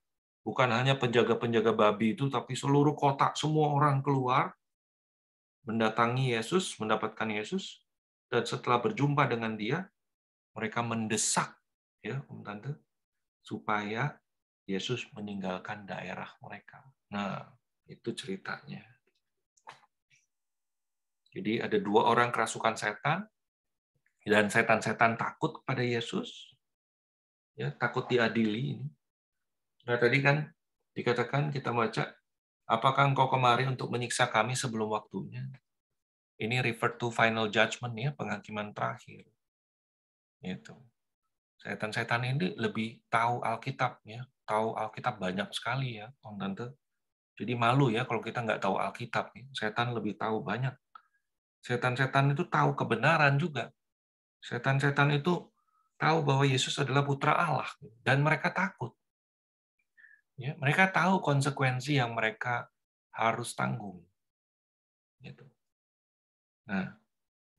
bukan hanya penjaga-penjaga babi itu, tapi seluruh kota, semua orang keluar, mendatangi Yesus, mendapatkan Yesus, dan setelah berjumpa dengan dia, mereka mendesak, ya Om Tante, supaya Yesus meninggalkan daerah mereka. Nah, itu ceritanya. Jadi ada dua orang kerasukan setan, dan setan-setan takut kepada Yesus. ya takut diadili ini. Nah tadi kan dikatakan kita baca, apakah engkau kemari untuk menyiksa kami sebelum waktunya? Ini refer to final judgment ya, penghakiman terakhir. Itu. Setan-setan ini lebih tahu Alkitab ya, tahu Alkitab banyak sekali ya, Om Tante. Jadi malu ya kalau kita nggak tahu Alkitab. Setan lebih tahu banyak. Setan-setan itu tahu kebenaran juga. Setan-setan itu tahu bahwa Yesus adalah putra Allah dan mereka takut. Ya, mereka tahu konsekuensi yang mereka harus tanggung. Gitu. Nah,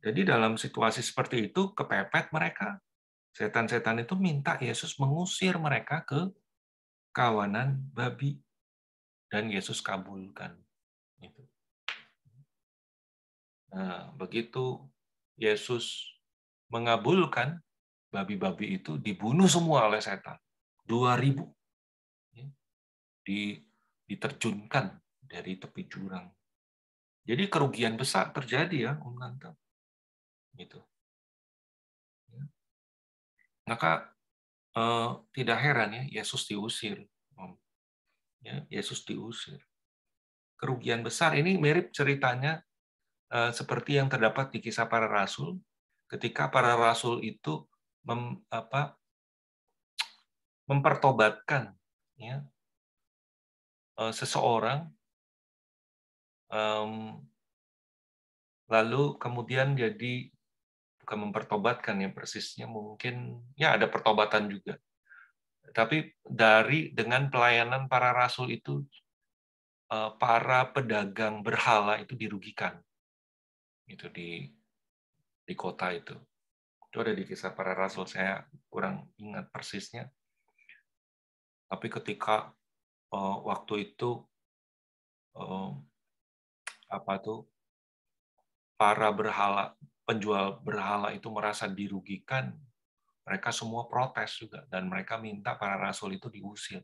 jadi dalam situasi seperti itu kepepet mereka. Setan-setan itu minta Yesus mengusir mereka ke kawanan babi. Dan Yesus kabulkan. Gitu. Nah, begitu Yesus mengabulkan, babi-babi itu dibunuh semua oleh setan. 2000. Ya. Diterjunkan dari tepi jurang. Jadi kerugian besar terjadi ya, Om Tante. Gitu. Maka eh, tidak heran ya Yesus diusir. Ya, Yesus diusir. Kerugian besar ini mirip ceritanya eh, seperti yang terdapat di kisah para rasul ketika para rasul itu mem, apa, mempertobatkan ya, eh, seseorang um, lalu kemudian jadi bukan mempertobatkan ya persisnya mungkin ya ada pertobatan juga tapi dari dengan pelayanan para rasul itu eh, para pedagang berhala itu dirugikan. Itu di di kota itu. Itu ada di kisah para rasul. Saya kurang ingat persisnya. Tapi ketika uh, waktu itu uh, apa tuh para berhala penjual berhala itu merasa dirugikan, mereka semua protes juga dan mereka minta para rasul itu diusir.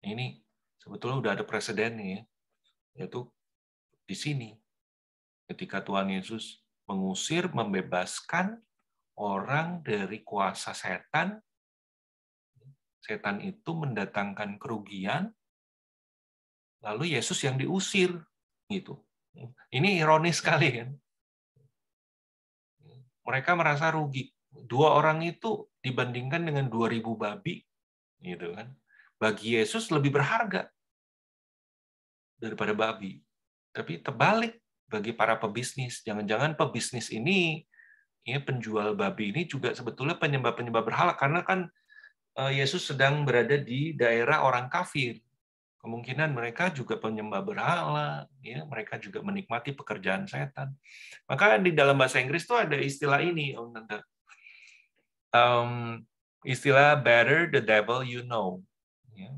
Ini sebetulnya udah ada presiden nih ya, yaitu di sini ketika Tuhan Yesus mengusir, membebaskan orang dari kuasa setan, setan itu mendatangkan kerugian, lalu Yesus yang diusir gitu. Ini ironis sekali kan mereka merasa rugi. Dua orang itu dibandingkan dengan 2000 babi, gitu kan. Bagi Yesus lebih berharga daripada babi. Tapi terbalik bagi para pebisnis. Jangan-jangan pebisnis ini, ya penjual babi ini juga sebetulnya penyembah-penyembah berhala karena kan eh, Yesus sedang berada di daerah orang kafir kemungkinan mereka juga penyembah berhala, ya, mereka juga menikmati pekerjaan setan. Maka di dalam bahasa Inggris tuh ada istilah ini, Om Tante. Um, istilah better the devil you know. Ya.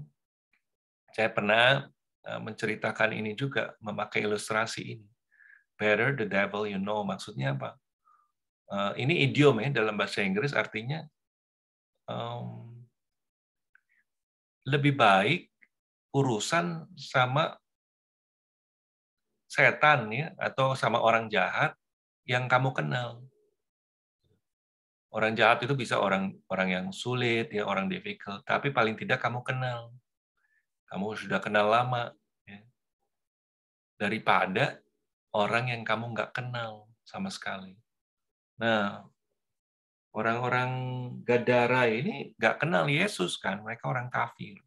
Saya pernah uh, menceritakan ini juga, memakai ilustrasi ini. Better the devil you know, maksudnya apa? Uh, ini idiom ya dalam bahasa Inggris artinya um, lebih baik urusan sama setan ya atau sama orang jahat yang kamu kenal. Orang jahat itu bisa orang orang yang sulit ya, orang difficult, tapi paling tidak kamu kenal. Kamu sudah kenal lama ya. Daripada orang yang kamu nggak kenal sama sekali. Nah, orang-orang Gadara ini nggak kenal Yesus kan, mereka orang kafir.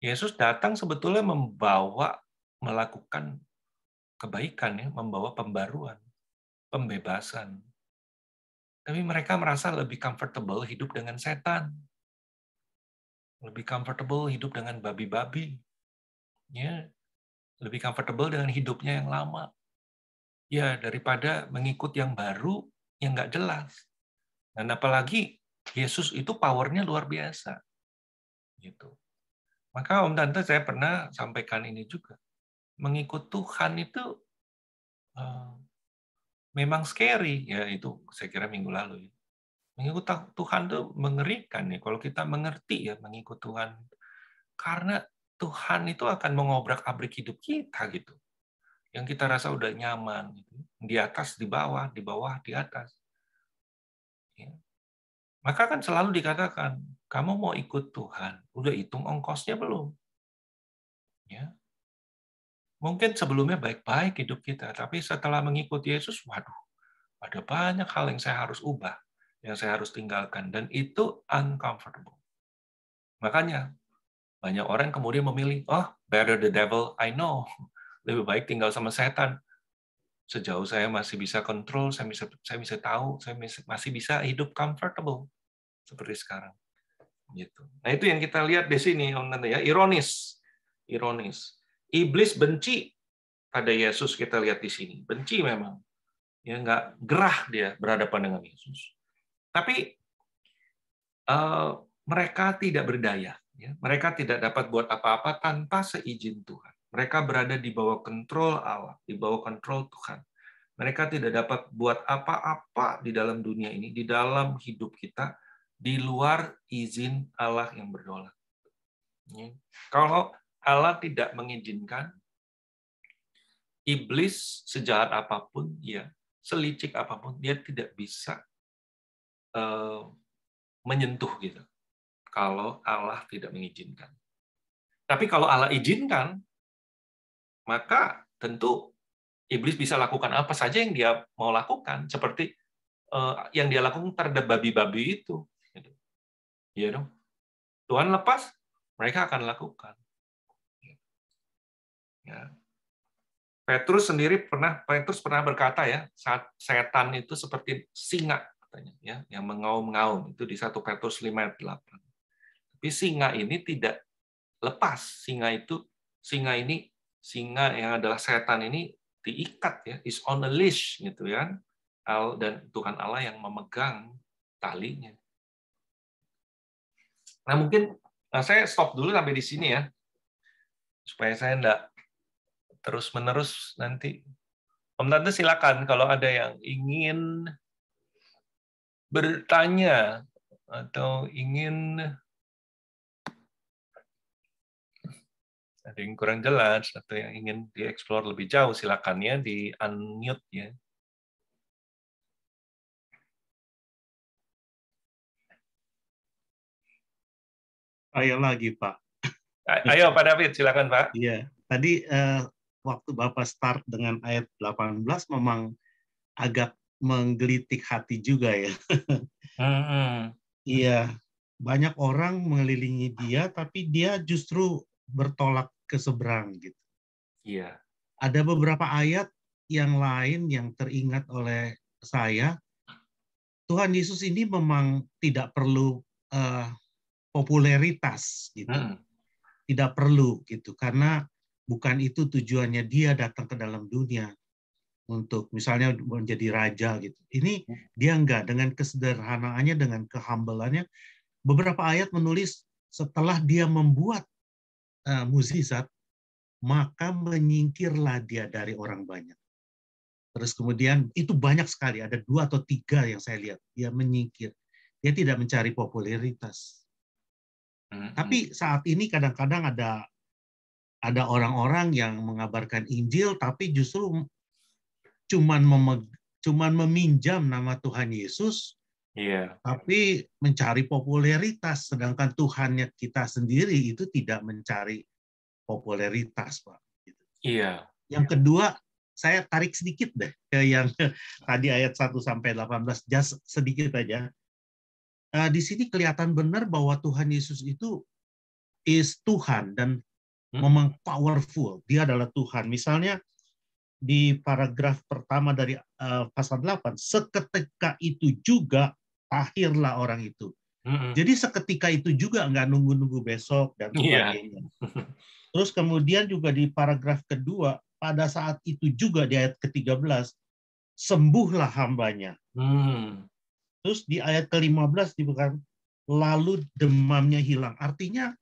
Yesus datang sebetulnya membawa melakukan kebaikan ya, membawa pembaruan, pembebasan. Tapi mereka merasa lebih comfortable hidup dengan setan. Lebih comfortable hidup dengan babi-babi. Ya, lebih comfortable dengan hidupnya yang lama. Ya, daripada mengikut yang baru yang nggak jelas. Dan apalagi Yesus itu powernya luar biasa. Gitu. Maka Om Tante saya pernah sampaikan ini juga. Mengikut Tuhan itu uh, memang scary ya itu saya kira minggu lalu ya. Mengikut Tuhan itu mengerikan ya kalau kita mengerti ya mengikut Tuhan. Karena Tuhan itu akan mengobrak-abrik hidup kita gitu. Yang kita rasa udah nyaman gitu. Di atas, di bawah, di bawah, di atas. Ya. maka kan selalu dikatakan, kamu mau ikut Tuhan, udah hitung ongkosnya belum? Ya. Mungkin sebelumnya baik-baik hidup kita, tapi setelah mengikuti Yesus, waduh, ada banyak hal yang saya harus ubah, yang saya harus tinggalkan, dan itu uncomfortable. Makanya, banyak orang kemudian memilih, oh, better the devil I know. Lebih baik tinggal sama setan sejauh saya masih bisa kontrol, saya bisa saya bisa tahu, saya masih bisa hidup comfortable seperti sekarang. Gitu. Nah itu yang kita lihat di sini, ya ironis, ironis. Iblis benci pada Yesus kita lihat di sini, benci memang, ya nggak gerah dia berhadapan dengan Yesus. Tapi uh, mereka tidak berdaya, ya. mereka tidak dapat buat apa-apa tanpa seizin Tuhan. Mereka berada di bawah kontrol Allah, di bawah kontrol Tuhan. Mereka tidak dapat buat apa-apa di dalam dunia ini, di dalam hidup kita, di luar izin Allah yang berdaulat. Ya. Kalau Allah tidak mengizinkan, iblis sejahat apa pun, ya, selicik apa pun, dia tidak bisa uh, menyentuh gitu. Kalau Allah tidak mengizinkan. Tapi kalau Allah izinkan, maka tentu iblis bisa lakukan apa saja yang dia mau lakukan, seperti uh, yang dia lakukan terhadap babi-babi itu. Iya dong. Tuhan lepas, mereka akan lakukan. Ya. Petrus sendiri pernah Petrus pernah berkata ya, saat setan itu seperti singa katanya ya, yang mengaum-ngaum itu di 1 Petrus 5 ayat 8. Tapi singa ini tidak lepas. Singa itu singa ini singa yang adalah setan ini diikat ya, is on a leash gitu ya. Dan Tuhan Allah yang memegang talinya. Nah mungkin nah saya stop dulu sampai di sini ya, supaya saya enggak terus menerus nanti. Om Tante silakan kalau ada yang ingin bertanya atau ingin ada yang kurang jelas atau yang ingin dieksplor lebih jauh, silakan ya di unmute ya. Ayo lagi Pak. Ayo Pak David, silakan Pak. Iya, tadi eh, waktu Bapak start dengan ayat 18 memang agak menggelitik hati juga ya. Iya, banyak orang mengelilingi dia, tapi dia justru bertolak ke seberang gitu. Iya. Ada beberapa ayat yang lain yang teringat oleh saya. Tuhan Yesus ini memang tidak perlu uh, popularitas gitu. Hmm. Tidak perlu gitu karena bukan itu tujuannya dia datang ke dalam dunia untuk misalnya menjadi raja gitu. Ini dia enggak dengan kesederhanaannya dengan kehambelannya beberapa ayat menulis setelah dia membuat uh, mukjizat, maka menyingkirlah dia dari orang banyak. Terus kemudian itu banyak sekali, ada dua atau tiga yang saya lihat. Dia menyingkir. Dia tidak mencari popularitas. Mm-hmm. Tapi saat ini kadang-kadang ada ada orang-orang yang mengabarkan Injil, tapi justru cuman memeg, cuman meminjam nama Tuhan Yesus Iya. Tapi mencari popularitas, sedangkan Tuhannya kita sendiri itu tidak mencari popularitas, Pak. Iya. Yang kedua, saya tarik sedikit deh ke yang tadi ayat 1 sampai 18, just sedikit aja. Uh, di sini kelihatan benar bahwa Tuhan Yesus itu is Tuhan dan. Memang powerful. Dia adalah Tuhan. Misalnya di paragraf pertama dari uh, pasal 8, seketika itu juga akhirlah orang itu. Mm-hmm. Jadi seketika itu juga nggak nunggu-nunggu besok dan iya. sebagainya. Yeah. Terus kemudian juga di paragraf kedua, pada saat itu juga di ayat ke-13, sembuhlah hambanya. Mm. Terus di ayat ke-15 dibuka lalu demamnya hilang. Artinya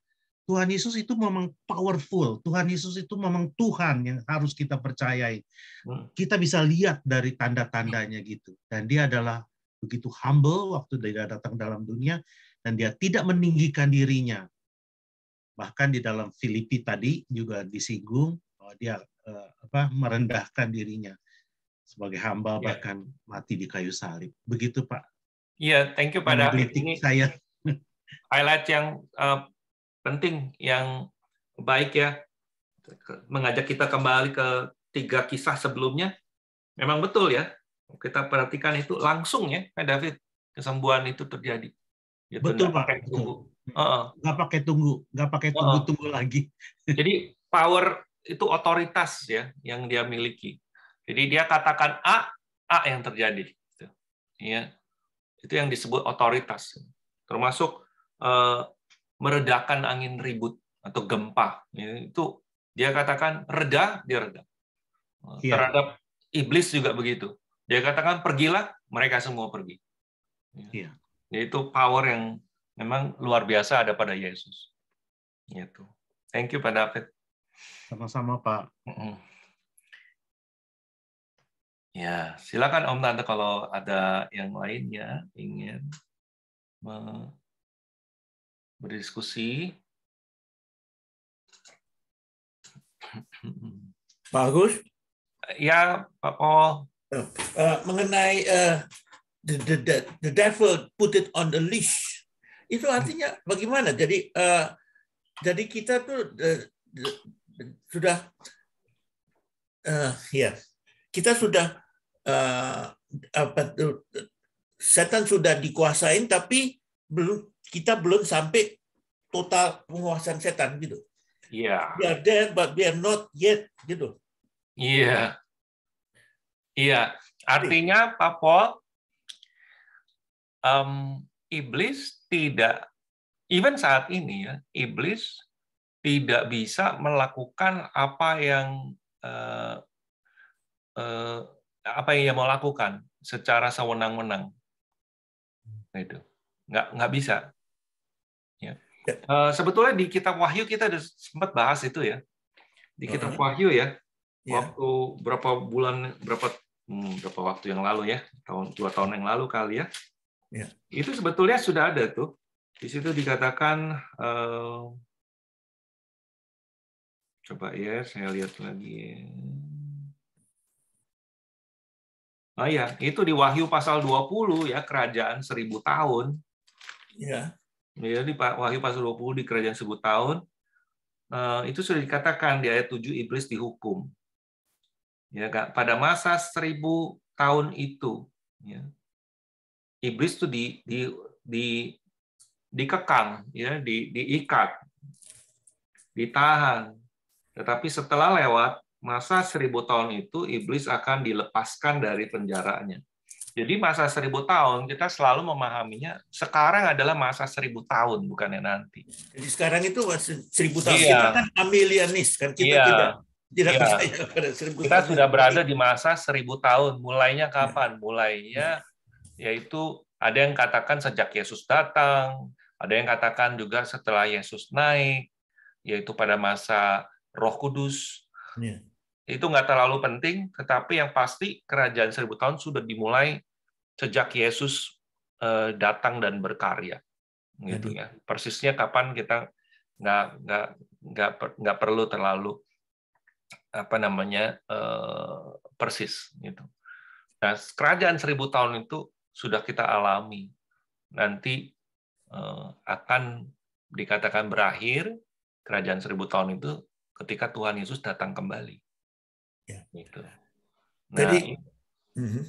Tuhan Yesus itu memang powerful. Tuhan Yesus itu memang Tuhan yang harus kita percayai. Hmm. Kita bisa lihat dari tanda-tandanya gitu. Dan dia adalah begitu humble waktu dia datang dalam dunia dan dia tidak meninggikan dirinya. Bahkan di dalam Filipi tadi juga disinggung bahwa dia uh, apa merendahkan dirinya sebagai hamba ya. bahkan mati di kayu salib. Begitu Pak Iya, thank you pada ini saya. highlight yang uh, penting, yang baik ya, mengajak kita kembali ke tiga kisah sebelumnya. Memang betul ya, kita perhatikan itu langsung ya, David, kesembuhan itu terjadi. Gitu, betul Pak. Tunggu. Uh Nggak pakai tunggu, nggak pakai tunggu-tunggu lagi. Jadi power itu otoritas ya yang dia miliki. Jadi dia katakan A, A yang terjadi. Gitu. Ya, itu yang disebut otoritas. Termasuk uh, meredakan angin ribut atau gempa. Ya, itu dia katakan reda, dia reda. Ya. Terhadap iblis juga begitu. Dia katakan pergilah, mereka semua pergi. Ya. Yaitu power yang memang luar biasa ada pada Yesus. Gitu. Thank you Pak David. Sama-sama Pak. Ya, silakan Om Tante kalau ada yang lainnya ingin berdiskusi. Bagus. Ya, Pak Paul. Uh, mengenai uh, the, the, the, the devil put it on the leash. Itu artinya bagaimana? Jadi uh, jadi kita tuh uh, sudah uh, ya kita sudah uh, apa tuh setan sudah dikuasain tapi belum kita belum sampai total penguasaan setan gitu. Iya. Yeah. We are there but we are not yet gitu. Iya. Yeah. Iya, artinya Pak Paul, um, iblis tidak, even saat ini ya, iblis tidak bisa melakukan apa yang uh, uh, apa yang ia mau lakukan secara sewenang-wenang. Itu nggak nggak bisa. Ya. Uh, sebetulnya di kitab Wahyu kita sudah sempat bahas itu ya. Di kitab Wahyu ya, ya. waktu berapa bulan berapa hmm, berapa waktu yang lalu ya, tahun dua tahun yang lalu kali ya. ya. Itu sebetulnya sudah ada tuh. Di situ dikatakan uh, coba ya saya lihat lagi. Oh ya, itu di Wahyu pasal 20 ya, kerajaan seribu tahun. Ya. Ya, di Wahyu pasal 20 di kerajaan seribu tahun. Uh, itu sudah dikatakan di ayat 7 iblis dihukum ya pada masa seribu tahun itu ya iblis itu di di di dikekang ya di diikat ditahan tetapi setelah lewat masa seribu tahun itu iblis akan dilepaskan dari penjaranya jadi masa seribu tahun kita selalu memahaminya sekarang adalah masa seribu tahun bukannya nanti. Jadi sekarang itu seribu tahun iya. kita kan amilianis kan kita iya. tidak tidak ya. percaya pada seribu Kita tahun. sudah berada di masa seribu tahun. Mulainya iya. kapan? Ya. Mulainya ya. yaitu ada yang katakan sejak Yesus datang, ada yang katakan juga setelah Yesus naik, yaitu pada masa Roh Kudus. Ya. Itu nggak terlalu penting, tetapi yang pasti kerajaan seribu tahun sudah dimulai sejak Yesus eh, datang dan berkarya, gitu ya. Persisnya kapan kita nggak nggak nggak nggak perlu terlalu apa namanya uh, persis gitu. Nah, kerajaan seribu tahun itu sudah kita alami. Nanti uh, akan dikatakan berakhir kerajaan seribu tahun itu ketika Tuhan Yesus datang kembali. Ya. Gitu. Nah, jadi, uh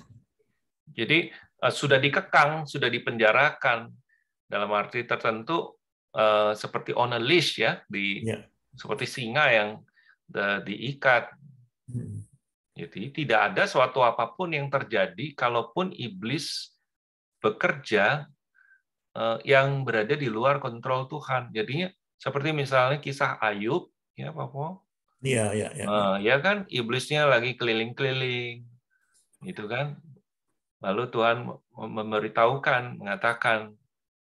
jadi uh, sudah dikekang, sudah dipenjarakan dalam arti tertentu uh, seperti on a leash ya di ya. seperti singa yang diikat. Hmm. Jadi tidak ada suatu apa pun yang terjadi kalaupun iblis bekerja eh, yang berada di luar kontrol Tuhan. Jadinya seperti misalnya kisah Ayub, ya Pak Po? Iya, iya, iya. Uh, ya kan iblisnya lagi keliling-keliling, gitu kan? Lalu Tuhan memberitahukan, mengatakan,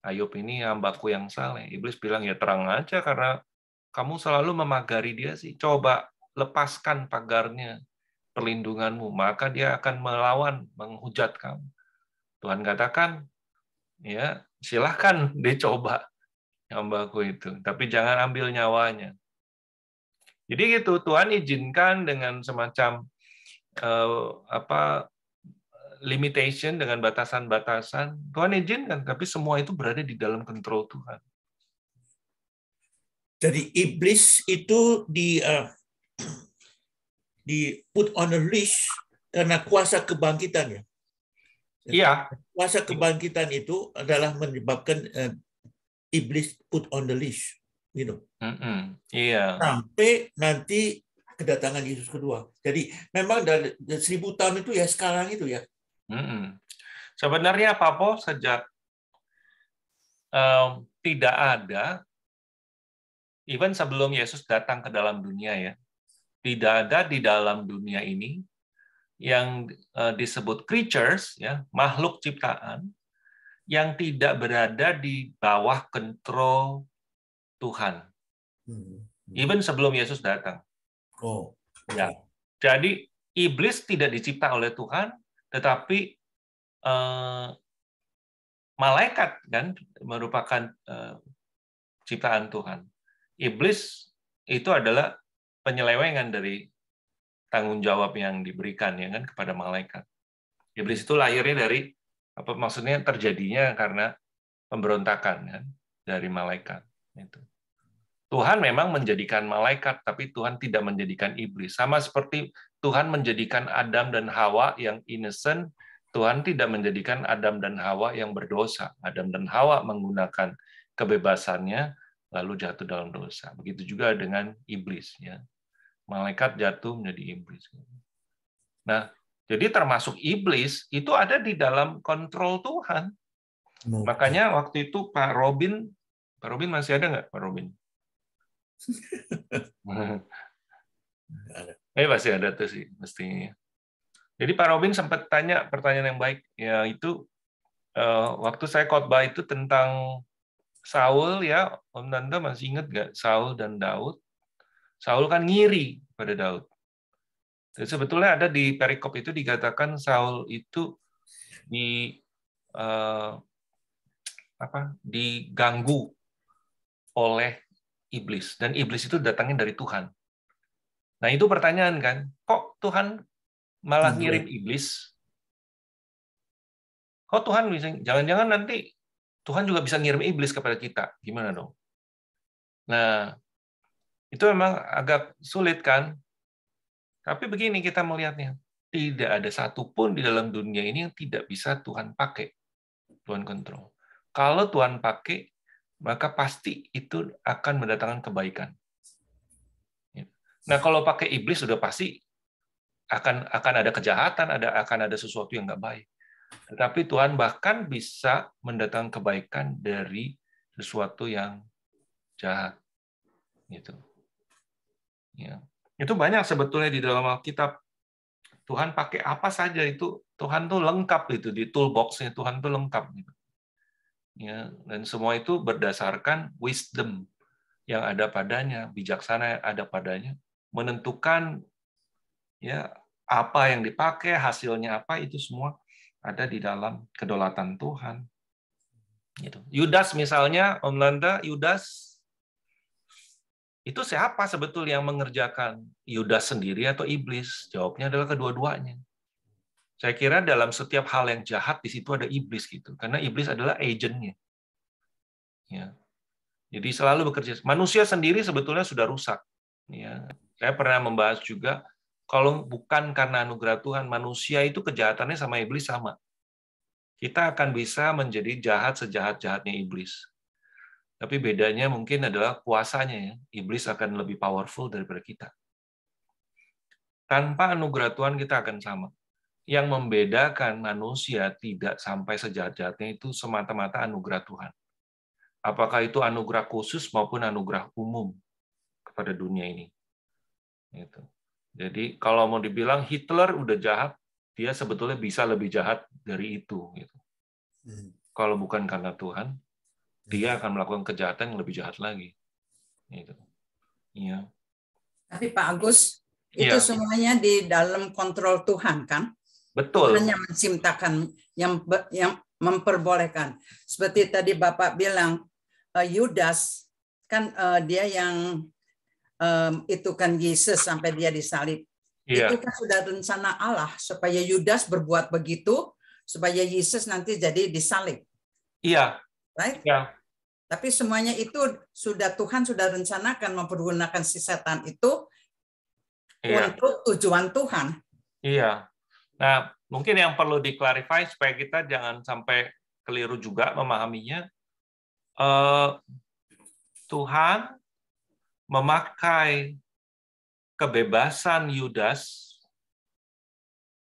Ayub ini hambaku yang saleh. Iblis bilang, ya terang aja karena kamu selalu memagari dia sih. Coba lepaskan pagarnya, perlindunganmu, maka dia akan melawan, menghujat kamu. Tuhan katakan, ya silahkan dicoba hambaku itu, tapi jangan ambil nyawanya. Jadi gitu, Tuhan izinkan dengan semacam eh, apa limitation, dengan batasan-batasan. Tuhan izinkan, tapi semua itu berada di dalam kontrol Tuhan. Jadi iblis itu di uh, di put on a leash karena kuasa kebangkitannya. Iya. Kuasa kebangkitan itu adalah menyebabkan uh, iblis put on the leash, gitu. Mm -mm. Iya. Sampai nanti kedatangan Yesus kedua. Jadi memang dari, seribu tahun itu ya sekarang itu ya. Mm -mm. Sebenarnya Papo sejak um, tidak ada even sebelum Yesus datang ke dalam dunia ya, tidak ada di dalam dunia ini yang uh, disebut creatures ya, makhluk ciptaan yang tidak berada di bawah kontrol Tuhan. Hmm. Even sebelum Yesus datang. Oh. Ya. Jadi iblis tidak dicipta oleh Tuhan, tetapi uh, malaikat kan merupakan uh, ciptaan Tuhan iblis itu adalah penyelewengan dari tanggung jawab yang diberikan ya kan kepada malaikat. Iblis itu lahirnya dari apa maksudnya terjadinya karena pemberontakan kan dari malaikat itu. Tuhan memang menjadikan malaikat tapi Tuhan tidak menjadikan iblis. Sama seperti Tuhan menjadikan Adam dan Hawa yang innocent, Tuhan tidak menjadikan Adam dan Hawa yang berdosa. Adam dan Hawa menggunakan kebebasannya lalu jatuh dalam dosa. Begitu juga dengan iblis ya. Malaikat jatuh menjadi iblis. Nah, jadi termasuk iblis itu ada di dalam kontrol Tuhan. Makanya waktu itu Pak Robin, Pak Robin masih ada nggak Pak Robin? Eh masih ada tuh sih mestinya. Jadi Pak Robin sempat tanya pertanyaan yang baik, ya itu eh, waktu saya khotbah itu tentang Saul ya, Om Nanda masih ingat nggak Saul dan Daud? Saul kan ngiri pada Daud. Jadi sebetulnya ada di perikop itu dikatakan Saul itu di uh, apa? diganggu oleh iblis dan iblis itu datangnya dari Tuhan. Nah itu pertanyaan kan, kok Tuhan malah ngirim iblis? Kok Tuhan bisa? Jangan-jangan nanti Tuhan juga bisa ngirim iblis kepada kita. Gimana dong? Nah, itu memang agak sulit kan? Tapi begini kita melihatnya. Tidak ada satupun di dalam dunia ini yang tidak bisa Tuhan pakai. Tuhan kontrol. Kalau Tuhan pakai, maka pasti itu akan mendatangkan kebaikan. Ya. Nah, kalau pakai iblis sudah pasti akan akan ada kejahatan, ada akan ada sesuatu yang nggak baik. Tetapi Tuhan bahkan bisa mendatangkan kebaikan dari sesuatu yang jahat. Gitu. Ya. Itu banyak sebetulnya di dalam Alkitab. Tuhan pakai apa saja itu Tuhan tuh lengkap itu di toolboxnya Tuhan tuh lengkap gitu. Ya, dan semua itu berdasarkan wisdom yang ada padanya, bijaksana yang ada padanya, menentukan ya apa yang dipakai, hasilnya apa itu semua ada di dalam kedaulatan Tuhan. Gitu. Yudas misalnya, Om Landa, Yudas itu siapa sebetulnya yang mengerjakan? Yudas sendiri atau iblis? Jawabnya adalah kedua-duanya. Saya kira dalam setiap hal yang jahat di situ ada iblis gitu, karena iblis adalah agentnya. Ya. Jadi selalu bekerja. Manusia sendiri sebetulnya sudah rusak. Ya. Saya pernah membahas juga kalau bukan karena anugerah Tuhan, manusia itu kejahatannya sama iblis sama. Kita akan bisa menjadi jahat sejahat-jahatnya iblis. Tapi bedanya mungkin adalah kuasanya ya. Iblis akan lebih powerful daripada kita. Tanpa anugerah Tuhan kita akan sama. Yang membedakan manusia tidak sampai sejahat-jahatnya itu semata-mata anugerah Tuhan. Apakah itu anugerah khusus maupun anugerah umum kepada dunia ini. Itu. Jadi kalau mau dibilang Hitler udah jahat, dia sebetulnya bisa lebih jahat dari itu. Gitu. Hmm. Kalau bukan karena Tuhan, dia hmm. akan melakukan kejahatan yang lebih jahat lagi. Gitu. Iya. Tapi Pak Agus, itu ya. semuanya di dalam kontrol Tuhan kan? Betul. Hanya menciptakan yang yang memperbolehkan. Seperti tadi Bapak bilang, uh, Yudas kan uh, dia yang um, itu kan Yesus sampai dia disalib. Iya. Itu kan sudah rencana Allah supaya Yudas berbuat begitu supaya Yesus nanti jadi disalib. Iya. Right? Iya. Tapi semuanya itu sudah Tuhan sudah rencanakan mempergunakan si setan itu Iya. untuk tujuan Tuhan. Iya. Nah, mungkin yang perlu diklarify supaya kita jangan sampai keliru juga memahaminya. Eh, Tuhan memakai kebebasan Yudas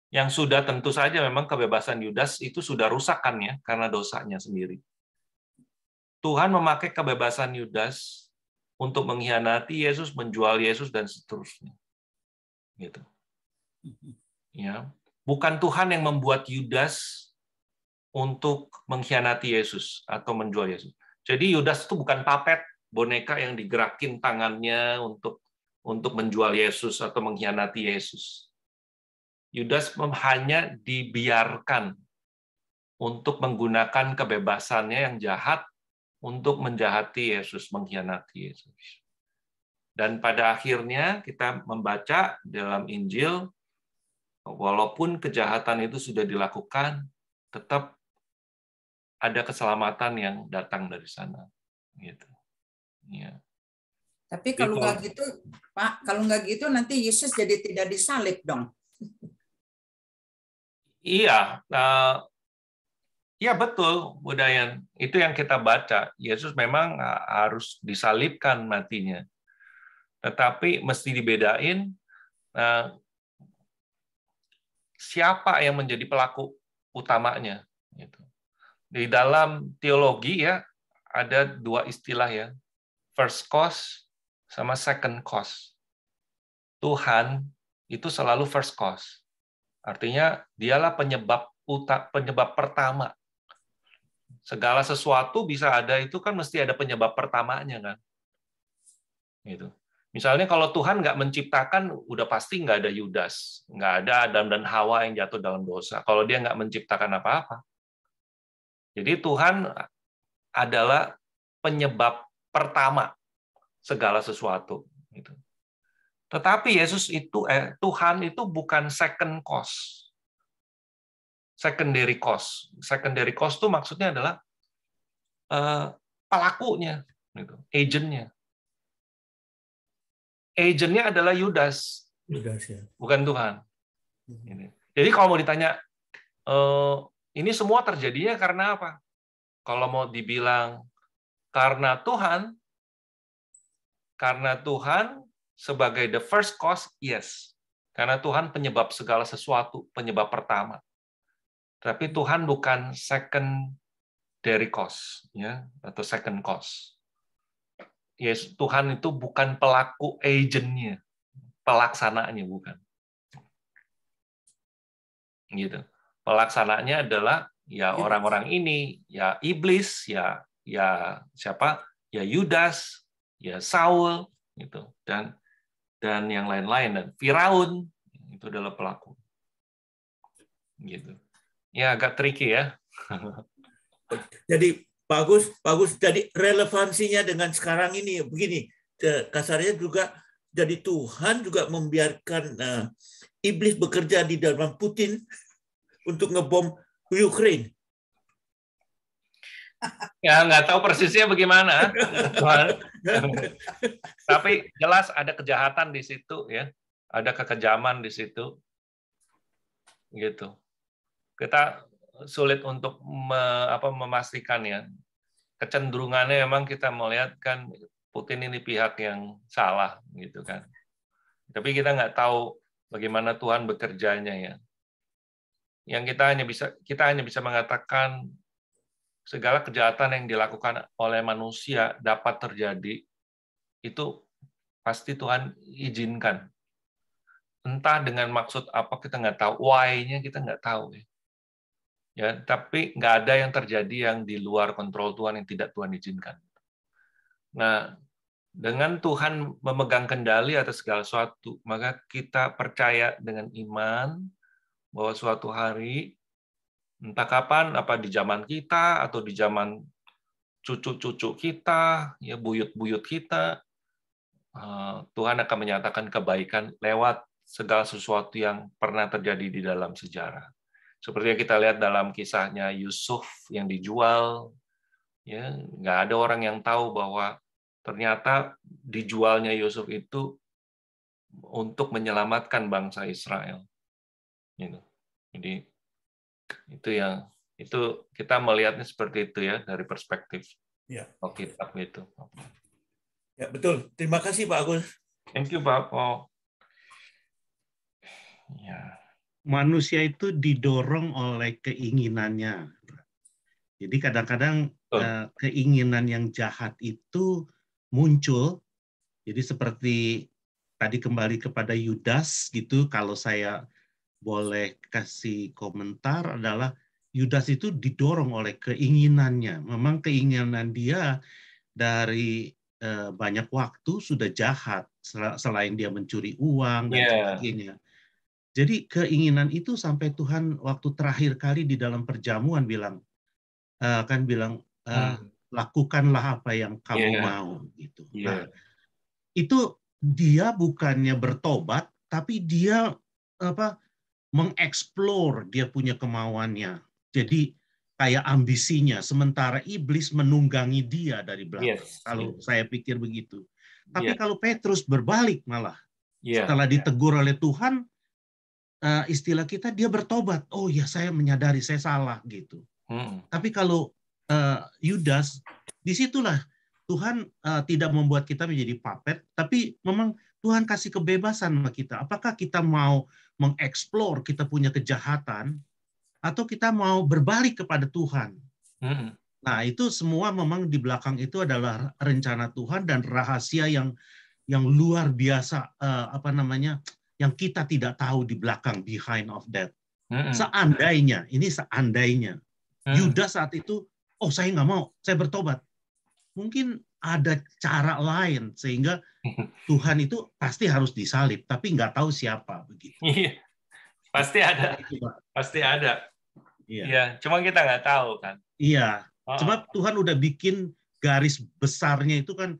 yang sudah tentu saja memang kebebasan Yudas itu sudah rusak kan ya karena dosanya sendiri. Tuhan memakai kebebasan Yudas untuk mengkhianati Yesus, menjual Yesus dan seterusnya. Gitu. Ya, bukan Tuhan yang membuat Yudas untuk mengkhianati Yesus atau menjual Yesus. Jadi Yudas itu bukan papet boneka yang digerakin tangannya untuk untuk menjual Yesus atau mengkhianati Yesus. Yudas hanya dibiarkan untuk menggunakan kebebasannya yang jahat untuk menjahati Yesus, mengkhianati Yesus. Dan pada akhirnya kita membaca dalam Injil, walaupun kejahatan itu sudah dilakukan, tetap ada keselamatan yang datang dari sana. Gitu. Ya. Tapi kalau nggak gitu, Pak, kalau nggak gitu nanti Yesus jadi tidak disalib dong. Iya, eh, iya betul, Budayan. Itu yang kita baca. Yesus memang eh, harus disalibkan matinya. Tetapi mesti dibedain eh, siapa yang menjadi pelaku utamanya. Gitu. Di dalam teologi ya ada dua istilah ya, first cause sama second cause. Tuhan itu selalu first cause. Artinya dialah penyebab uta, penyebab pertama. Segala sesuatu bisa ada itu kan mesti ada penyebab pertamanya kan. Gitu. Misalnya kalau Tuhan nggak menciptakan, udah pasti nggak ada Yudas, nggak ada Adam dan Hawa yang jatuh dalam dosa. Kalau dia nggak menciptakan apa-apa. Jadi Tuhan adalah penyebab pertama segala sesuatu. Gitu. Tetapi Yesus itu, eh, Tuhan itu bukan second cause. Secondary cause. Secondary cause itu maksudnya adalah eh, pelakunya, gitu, agentnya. Agentnya adalah Yudas, Yudas ya. bukan Tuhan. Ini. Jadi kalau mau ditanya, eh, ini semua terjadinya karena apa? Kalau mau dibilang karena Tuhan, karena Tuhan sebagai the first cause, yes. Karena Tuhan penyebab segala sesuatu, penyebab pertama. Tapi Tuhan bukan secondary cause, ya, atau second cause. Yes, Tuhan itu bukan pelaku agentnya, pelaksananya bukan. Gitu. Pelaksananya adalah ya orang-orang ini, ya iblis, ya ya siapa? Ya Yudas, ya Saul, gitu. Dan dan yang lain-lain dan Firaun itu adalah pelaku. Gitu. Ya agak tricky ya. Jadi bagus, bagus. Jadi relevansinya dengan sekarang ini begini. Kasarnya juga jadi Tuhan juga membiarkan uh, iblis bekerja di dalam Putin untuk ngebom Ukraine. Ya nggak tahu persisnya bagaimana. Tapi jelas ada kejahatan di situ ya, ada kekejaman di situ. Gitu. Kita sulit untuk me, apa, memastikan ya. Kecenderungannya memang kita melihat kan Putin ini pihak yang salah gitu kan. Tapi kita nggak tahu bagaimana Tuhan bekerjanya ya. Yang kita hanya bisa kita hanya bisa mengatakan segala kejahatan yang dilakukan oleh manusia dapat terjadi itu pasti Tuhan izinkan. Entah dengan maksud apa kita nggak tahu, why-nya kita nggak tahu ya. Ya, tapi nggak ada yang terjadi yang di luar kontrol Tuhan yang tidak Tuhan izinkan. Nah, dengan Tuhan memegang kendali atas segala sesuatu, maka kita percaya dengan iman bahwa suatu hari entah kapan apa di zaman kita atau di zaman cucu-cucu kita, ya buyut-buyut kita, Tuhan akan menyatakan kebaikan lewat segala sesuatu yang pernah terjadi di dalam sejarah. Seperti yang kita lihat dalam kisahnya Yusuf yang dijual, ya nggak ada orang yang tahu bahwa ternyata dijualnya Yusuf itu untuk menyelamatkan bangsa Israel. Gitu. Jadi itu yang itu kita melihatnya seperti itu ya dari perspektif ya. Alkitab itu. Ya betul. Terima kasih Pak Agus. Thank you Pak. Oh. Ya. Manusia itu didorong oleh keinginannya. Jadi kadang-kadang oh. keinginan yang jahat itu muncul. Jadi seperti tadi kembali kepada Yudas gitu, kalau saya boleh kasih komentar adalah Yudas itu didorong oleh keinginannya. Memang keinginan dia dari eh, banyak waktu sudah jahat selain dia mencuri uang dan yeah. sebagainya. Jadi keinginan itu sampai Tuhan waktu terakhir kali di dalam perjamuan bilang uh, kan bilang uh, hmm. lakukanlah apa yang kamu yeah. mau gitu. Yeah. Nah, itu dia bukannya bertobat tapi dia apa mengeksplor dia punya kemauannya. Jadi kayak ambisinya sementara iblis menunggangi dia dari belakang. Yes. Kalau yes. saya pikir begitu. Tapi yeah. kalau Petrus berbalik malah yeah. setelah ditegur oleh Tuhan uh, istilah kita dia bertobat. Oh ya saya menyadari saya salah gitu. Hmm. Tapi kalau uh, Yudas, di situlah Tuhan uh, tidak membuat kita menjadi puppet, tapi memang Tuhan kasih kebebasan sama kita. Apakah kita mau mengeksplor kita punya kejahatan, atau kita mau berbalik kepada Tuhan? Hmm. Nah itu semua memang di belakang itu adalah rencana Tuhan dan rahasia yang yang luar biasa uh, apa namanya yang kita tidak tahu di belakang behind of that. Seandainya, ini seandainya mm. Yudas saat itu, oh saya nggak mau, saya bertobat. Mungkin ada cara lain sehingga Tuhan itu pasti harus disalib, tapi nggak tahu siapa begitu. Iya, pasti ada, pasti ada. Iya. iya, cuma kita nggak tahu kan. Iya, oh. cuma Tuhan udah bikin garis besarnya itu kan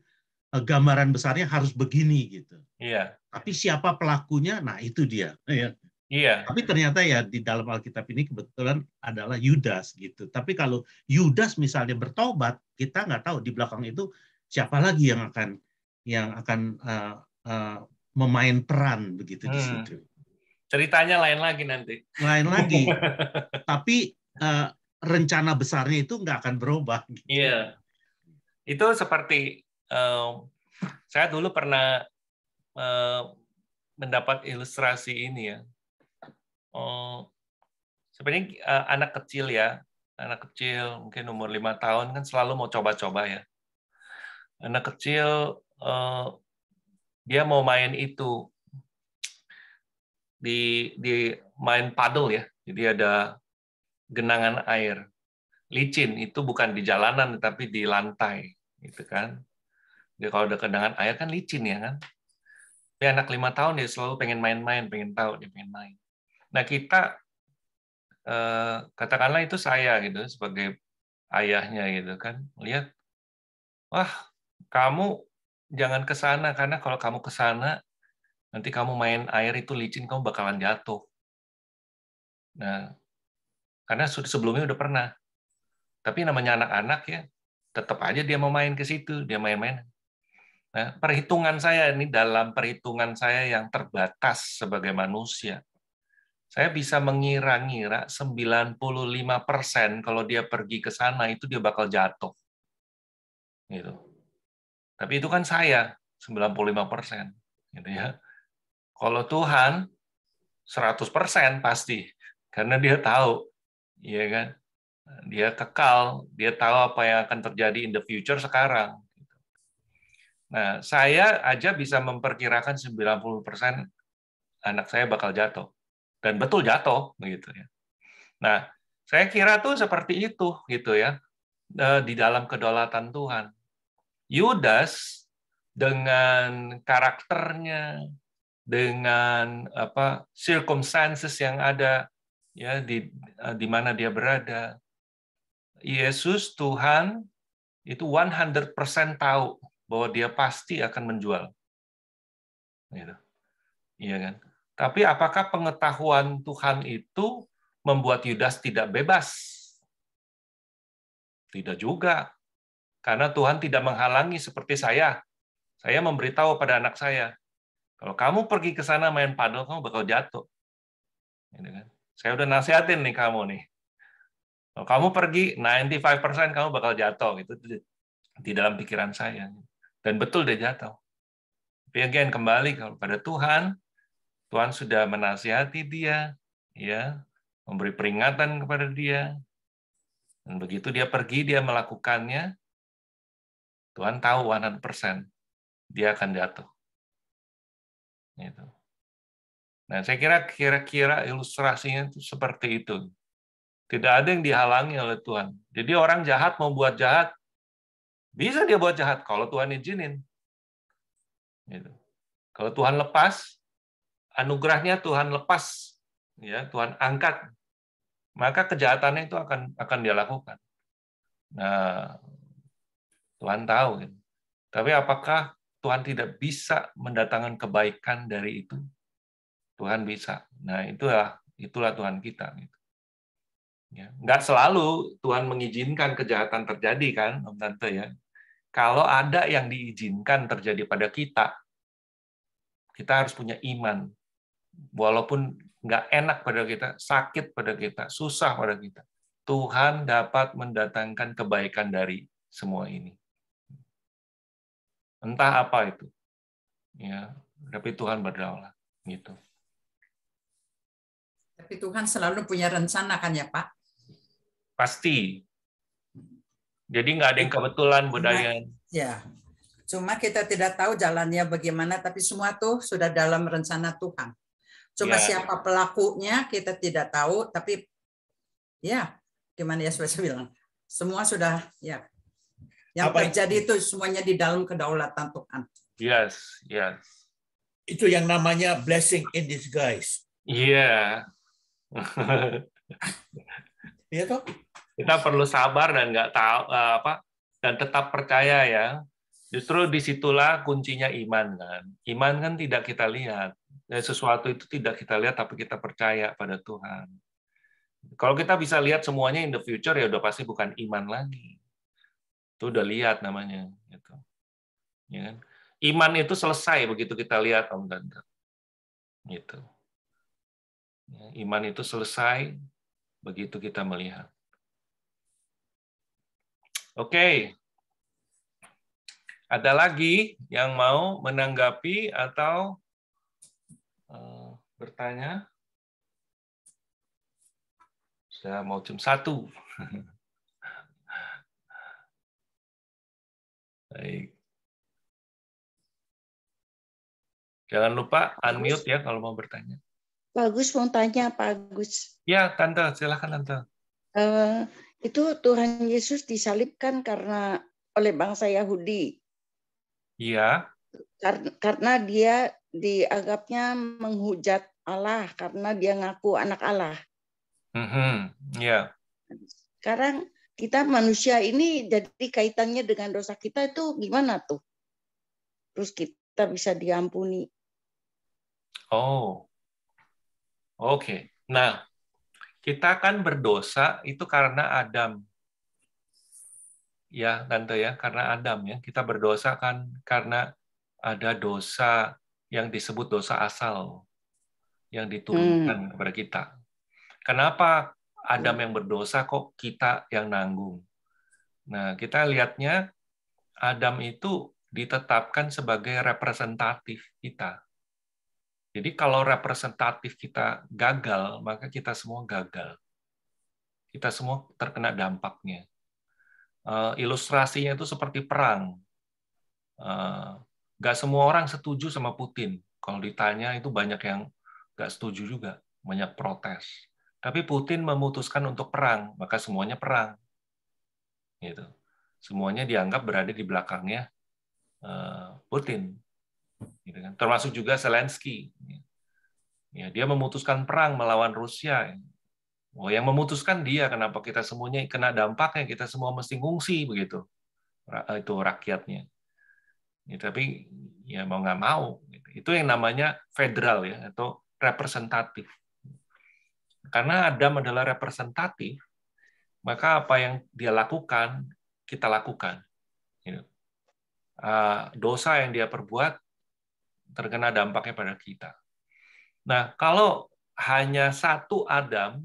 eh, gambaran besarnya harus begini gitu. Iya. Tapi siapa pelakunya? Nah, itu dia. Ya. Iya. Tapi ternyata ya di dalam Alkitab ini kebetulan adalah Yudas gitu. Tapi kalau Yudas misalnya bertobat, kita nggak tahu di belakang itu siapa lagi yang akan yang akan uh, uh, memain peran begitu hmm. di situ. Ceritanya lain lagi nanti. Lain lagi. Tapi uh, rencana besarnya itu nggak akan berubah. Gitu. Iya. Itu seperti uh, saya dulu pernah Eh, mendapat ilustrasi ini ya. Oh, sebenarnya uh, anak kecil ya, anak kecil mungkin umur lima tahun kan selalu mau coba-coba ya. Anak kecil uh, dia mau main itu di di main paddle ya. Jadi ada genangan air. Licin itu bukan di jalanan tapi di lantai gitu kan. Jadi kalau ada genangan air kan licin ya kan dia anak lima tahun dia selalu pengen main-main, pengen tahu dia pengen main. Nah kita eh, katakanlah itu saya gitu sebagai ayahnya gitu kan, lihat, wah kamu jangan ke sana karena kalau kamu ke sana nanti kamu main air itu licin kamu bakalan jatuh. Nah, karena sebelumnya udah pernah. Tapi namanya anak-anak ya, tetap aja dia mau main ke situ, dia main-main. Nah, perhitungan saya ini dalam perhitungan saya yang terbatas sebagai manusia, saya bisa mengira-ngira 95% kalau dia pergi ke sana itu dia bakal jatuh. Gitu. Tapi itu kan saya 95%, gitu ya. Kalau Tuhan 100% pasti karena dia tahu, ya kan? Dia kekal, dia tahu apa yang akan terjadi in the future sekarang Nah, saya aja bisa memperkirakan 90% anak saya bakal jatuh. Dan betul jatuh begitu ya. Nah, saya kira tuh seperti itu gitu ya e, di dalam kedaulatan Tuhan. Yudas dengan karakternya, dengan apa circumstances yang ada ya di e, di mana dia berada. Yesus Tuhan itu 100% tahu bahwa dia pasti akan menjual. Gitu. Iya kan? Tapi apakah pengetahuan Tuhan itu membuat Yudas tidak bebas? Tidak juga. Karena Tuhan tidak menghalangi seperti saya. Saya memberitahu pada anak saya, kalau kamu pergi ke sana main padel, kamu bakal jatuh. Gitu kan? Saya udah nasihatin nih kamu nih. Kalau kamu pergi, 95% kamu bakal jatuh. Itu di dalam pikiran saya. Dan betul dia jatuh. Tapi again, kembali kepada Tuhan, Tuhan sudah menasihati dia, ya, memberi peringatan kepada dia. Dan begitu dia pergi, dia melakukannya, Tuhan tahu 100% dia akan jatuh. Itu. Nah, saya kira kira-kira ilustrasinya itu seperti itu. Tidak ada yang dihalangi oleh Tuhan. Jadi orang jahat mau buat jahat, bisa dia buat jahat kalau Tuhan izinin. Gitu. Kalau Tuhan lepas, anugerahnya Tuhan lepas, ya Tuhan angkat, maka kejahatannya itu akan akan dia lakukan. Nah, Tuhan tahu. Gitu. Tapi apakah Tuhan tidak bisa mendatangkan kebaikan dari itu? Tuhan bisa. Nah, itulah itulah Tuhan kita. Gitu. Ya, nggak selalu Tuhan mengizinkan kejahatan terjadi kan, Om Tante ya. Kalau ada yang diizinkan terjadi pada kita, kita harus punya iman walaupun nggak enak pada kita, sakit pada kita, susah pada kita, Tuhan dapat mendatangkan kebaikan dari semua ini. Entah apa itu. Ya, tapi Tuhan berdaulat gitu. Tapi Tuhan selalu punya rencana kan ya, Pak? Pasti. Jadi nggak ada yang kebetulan budaya. Ya. Cuma kita tidak tahu jalannya bagaimana, tapi semua tuh sudah dalam rencana Tuhan. Cuma ya. siapa pelakunya kita tidak tahu, tapi ya gimana ya saya bilang, semua sudah ya yang Apa terjadi itu? itu semuanya di dalam kedaulatan Tuhan. Yes, yes. Itu yang namanya blessing in disguise. Iya. Yeah. Iya toh? Kita perlu sabar dan nggak tahu eh, apa dan tetap percaya ya. Justru di situlah kuncinya iman kan. Iman kan tidak kita lihat, dari sesuatu itu tidak kita lihat tapi kita percaya pada Tuhan. Kalau kita bisa lihat semuanya in the future ya udah pasti bukan iman lagi. Itu udah lihat namanya gitu. Ya kan? Iman itu selesai begitu kita lihat Om Tante. Gitu. Ya, iman itu selesai begitu kita melihat. Oke. Ada lagi yang mau menanggapi atau Eh, bertanya. Sudah mau jam satu. Baik. Jangan lupa unmute ya kalau mau bertanya. Bagus mau tanya Pak Agus. Ya, Tante, silahkan Tante. Uh, itu Tuhan Yesus disalibkan karena oleh bangsa Yahudi. Iya. Karena, karena dia dianggapnya menghujat Allah karena dia ngaku anak Allah. Mm-hmm. Yeah. Sekarang kita manusia ini jadi kaitannya dengan dosa kita itu gimana tuh? Terus kita bisa diampuni. Oh, oke. Okay. Nah, kita kan berdosa itu karena Adam. Ya, tante ya, karena Adam ya. Kita berdosa kan karena ada dosa yang disebut dosa asal yang diturunkan hmm. kepada kita. Kenapa Adam yang berdosa kok kita yang nanggung? Nah, kita lihatnya Adam itu ditetapkan sebagai representatif kita. Jadi kalau representatif kita gagal, maka kita semua gagal. Kita semua terkena dampaknya. Uh, ilustrasinya itu seperti perang. Uh, nggak semua orang setuju sama Putin. Kalau ditanya itu banyak yang nggak setuju juga, banyak protes. Tapi Putin memutuskan untuk perang, maka semuanya perang. Gitu. Semuanya dianggap berada di belakangnya eh, Putin. Gitu kan. Termasuk juga Zelensky. Ya, dia memutuskan perang melawan Rusia. Oh, yang memutuskan dia, kenapa kita semuanya kena dampaknya, kita semua mesti ngungsi begitu. Itu rakyatnya. Ya, tapi ya mau nggak mau. Itu yang namanya federal ya atau representatif. Karena Adam adalah representatif, maka apa yang dia lakukan, kita lakukan. Uh, dosa yang dia perbuat terkena dampaknya pada kita. Nah, kalau hanya satu Adam,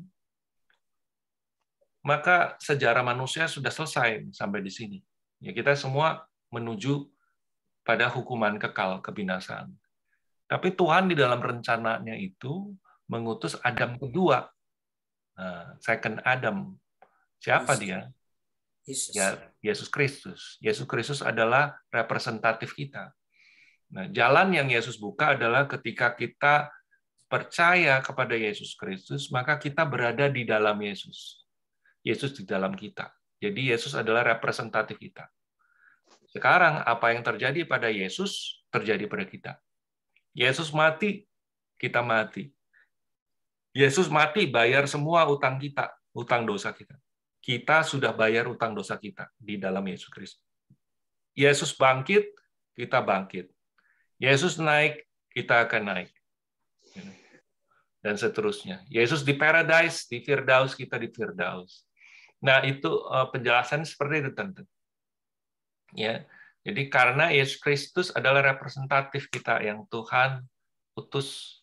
maka sejarah manusia sudah selesai sampai di sini. Ya, kita semua menuju pada hukuman kekal kebinasaan. Tapi Tuhan di dalam rencananya itu mengutus Adam kedua, nah, second Adam. Siapa dia? Ya, Yesus Kristus. Yesus Kristus adalah representatif kita. Nah, jalan yang Yesus buka adalah ketika kita percaya kepada Yesus Kristus, maka kita berada di dalam Yesus. Yesus di dalam kita. Jadi Yesus adalah representatif kita. Sekarang apa yang terjadi pada Yesus terjadi pada kita. Yesus mati, kita mati. Yesus mati bayar semua utang kita, utang dosa kita kita sudah bayar utang dosa kita di dalam Yesus Kristus. Yesus bangkit, kita bangkit. Yesus naik, kita akan naik. Dan seterusnya. Yesus di paradise, di Firdaus, kita di Firdaus. Nah, itu eh, penjelasan seperti itu, tentu. Ya. Jadi karena Yesus Kristus adalah representatif kita yang Tuhan utus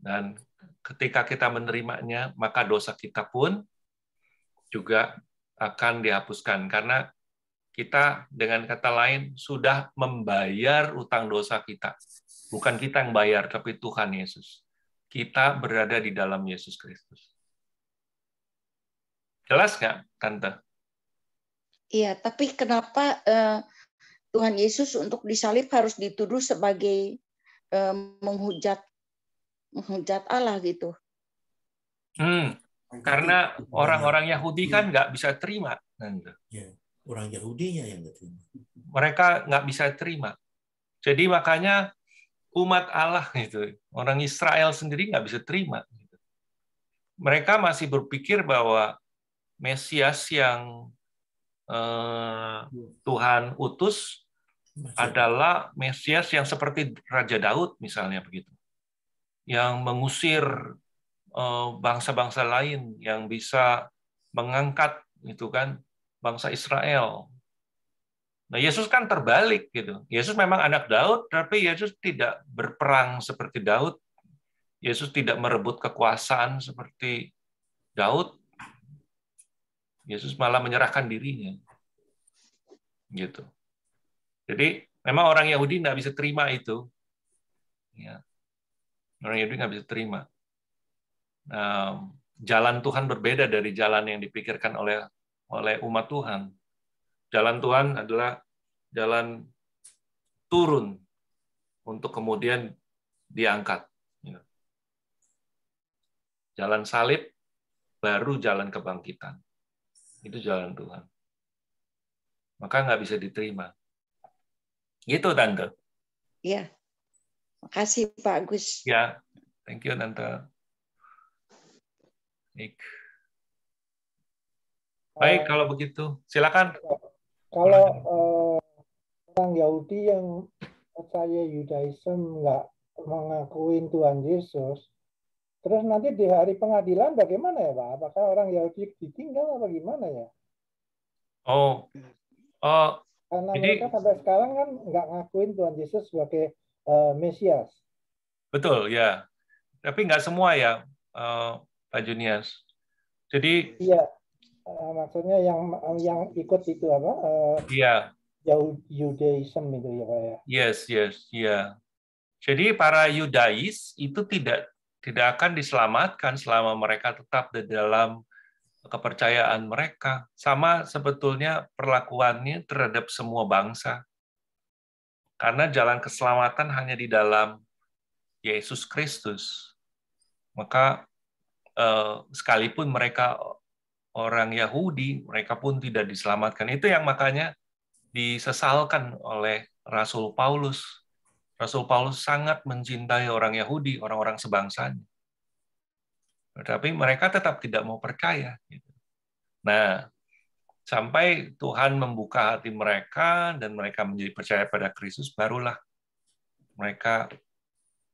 dan ketika kita menerimanya, maka dosa kita pun juga akan dihapuskan karena kita dengan kata lain sudah membayar utang dosa kita. Bukan kita yang bayar, tapi Tuhan Yesus. Kita berada di dalam Yesus Kristus. Jelas nggak, Tante? Iya, tapi kenapa uh, Tuhan Yesus untuk disalib harus dituduh sebagai uh, menghujat menghujat Allah gitu? Hmm, karena orang-orang Yahudi kan nggak bisa terima. Ya, orang Yahudinya yang nggak terima. Mereka nggak bisa terima. Jadi makanya umat Allah itu, orang Israel sendiri nggak bisa terima. Mereka masih berpikir bahwa Mesias yang eh, Tuhan utus adalah Mesias yang seperti Raja Daud misalnya begitu, yang mengusir Eh, bangsa-bangsa lain yang bisa mengangkat itu kan bangsa Israel. Nah, Yesus kan terbalik gitu. Yesus memang anak Daud, tapi Yesus tidak berperang seperti Daud. Yesus tidak merebut kekuasaan seperti Daud. Yesus malah menyerahkan dirinya. Gitu. Jadi memang orang Yahudi nggak bisa terima itu. Ya. Orang Yahudi nggak bisa terima jalan Tuhan berbeda dari jalan yang dipikirkan oleh oleh umat Tuhan. Jalan Tuhan adalah jalan turun untuk kemudian diangkat. Jalan salib baru jalan kebangkitan. Itu jalan Tuhan. Maka nggak bisa diterima. Gitu, Tante. Iya. Makasih, Pak Agus. Ya, thank you, Tante. Baik. Baik, kalau begitu, silakan. Kalau uh, orang Yahudi yang percaya Yudaism nggak mengakuin Tuhan Yesus, terus nanti di hari pengadilan bagaimana ya Pak? Apakah orang Yahudi ditinggal apa gimana ya? Oh, oh karena jadi, mereka sampai sekarang kan nggak ngakuin Tuhan Yesus sebagai uh, Mesias. Betul ya, tapi nggak semua ya. Uh, Pak Junias. Jadi iya uh, maksudnya yang yang ikut itu apa? Uh, iya. Judaism itu ya Pak ya. Yes, yes, iya. Jadi para Yudais itu tidak tidak akan diselamatkan selama mereka tetap di dalam kepercayaan mereka. Sama sebetulnya perlakuannya terhadap semua bangsa. Karena jalan keselamatan hanya di dalam Yesus Kristus. Maka Eh, sekalipun mereka orang Yahudi, mereka pun tidak diselamatkan. Itu yang makanya disesalkan oleh Rasul Paulus. Rasul Paulus sangat mencintai orang Yahudi, orang-orang sebangsanya. Tetapi mereka tetap tidak mau percaya. Gitu. Nah, sampai Tuhan membuka hati mereka dan mereka menjadi percaya pada Kristus, barulah mereka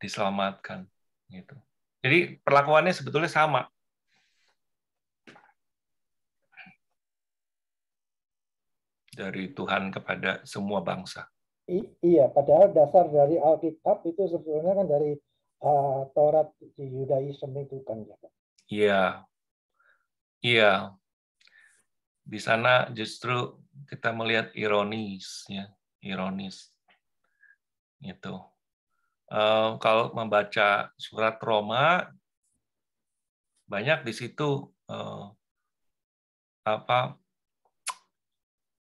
diselamatkan. Gitu. Jadi perlakuannya sebetulnya sama. Dari Tuhan kepada semua bangsa. I, iya, padahal dasar dari Alkitab itu sebetulnya kan dari uh, Taurat di Yudaism itu kan ya. Iya. Iya. Di sana justru kita melihat ironis ya, ironis. Itu. Uh, kalau membaca surat Roma banyak di situ uh, apa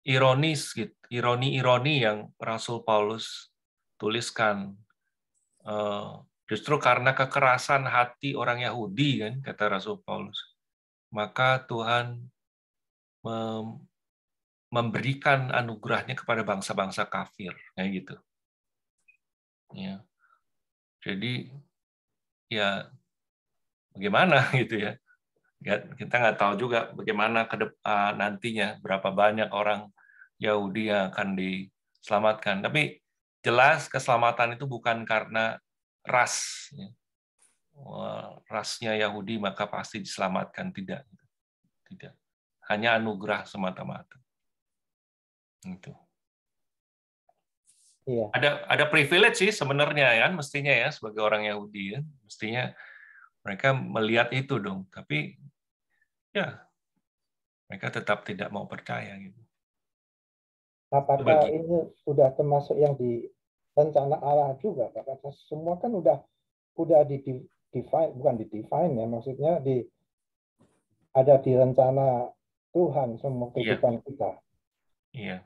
ironis gitu ironi-ironi yang Rasul Paulus tuliskan. Eh, justru karena kekerasan hati orang Yahudi kan kata Rasul Paulus, maka Tuhan memberikan anugerahnya kepada bangsa-bangsa kafir, kayak gitu. Ya. Jadi ya bagaimana gitu ya. Kita nggak tahu juga bagaimana ke depan nantinya berapa banyak orang Yahudi yang akan diselamatkan. Tapi jelas keselamatan itu bukan karena ras. Ya. Rasnya Yahudi maka pasti diselamatkan. Tidak. Tidak. Hanya anugerah semata-mata. Itu. Iya. Ada ada privilege sih sebenarnya ya, mestinya ya sebagai orang Yahudi ya, mestinya mereka melihat itu dong. Tapi ya mereka tetap tidak mau percaya gitu. Apakah Bagi. ini sudah termasuk yang di rencana Allah juga, Pak? Karena semua kan udah udah di define, bukan di define ya, maksudnya di ada di rencana Tuhan semua iya. kehidupan iya. kita. Iya.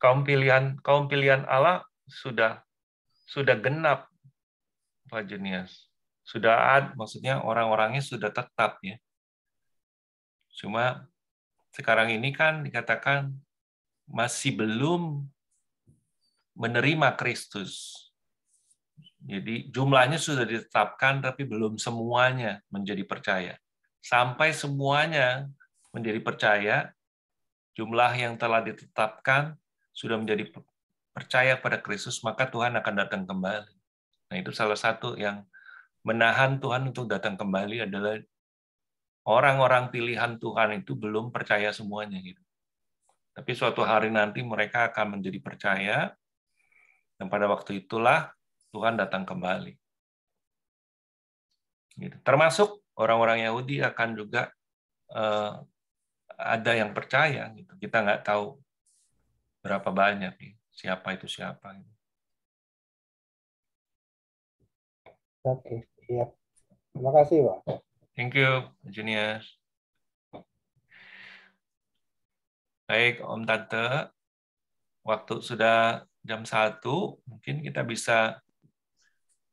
Kaum pilihan kaum pilihan Allah sudah sudah genap, Pak Junias. Sudah ada, maksudnya orang-orangnya sudah tetap ya. Cuma sekarang ini kan dikatakan masih belum menerima Kristus. Jadi jumlahnya sudah ditetapkan tapi belum semuanya menjadi percaya. Sampai semuanya menjadi percaya, jumlah yang telah ditetapkan sudah menjadi percaya pada Kristus, maka Tuhan akan datang kembali. Nah, itu salah satu yang menahan Tuhan untuk datang kembali adalah orang-orang pilihan Tuhan itu belum percaya semuanya gitu. Tapi suatu hari nanti mereka akan menjadi percaya, dan pada waktu itulah Tuhan datang kembali. Gitu. Termasuk orang-orang Yahudi akan juga uh, ada yang percaya. Gitu. Kita nggak tahu berapa banyak siapa itu siapa. Gitu. Oke, iya. Terima kasih, Pak. Thank you, Junius. Baik, Om Tante. Waktu sudah jam satu, mungkin kita bisa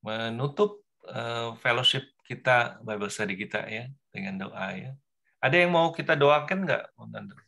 menutup uh, fellowship kita, Bible study kita ya, dengan doa ya. Ada yang mau kita doakan nggak, Om Tante?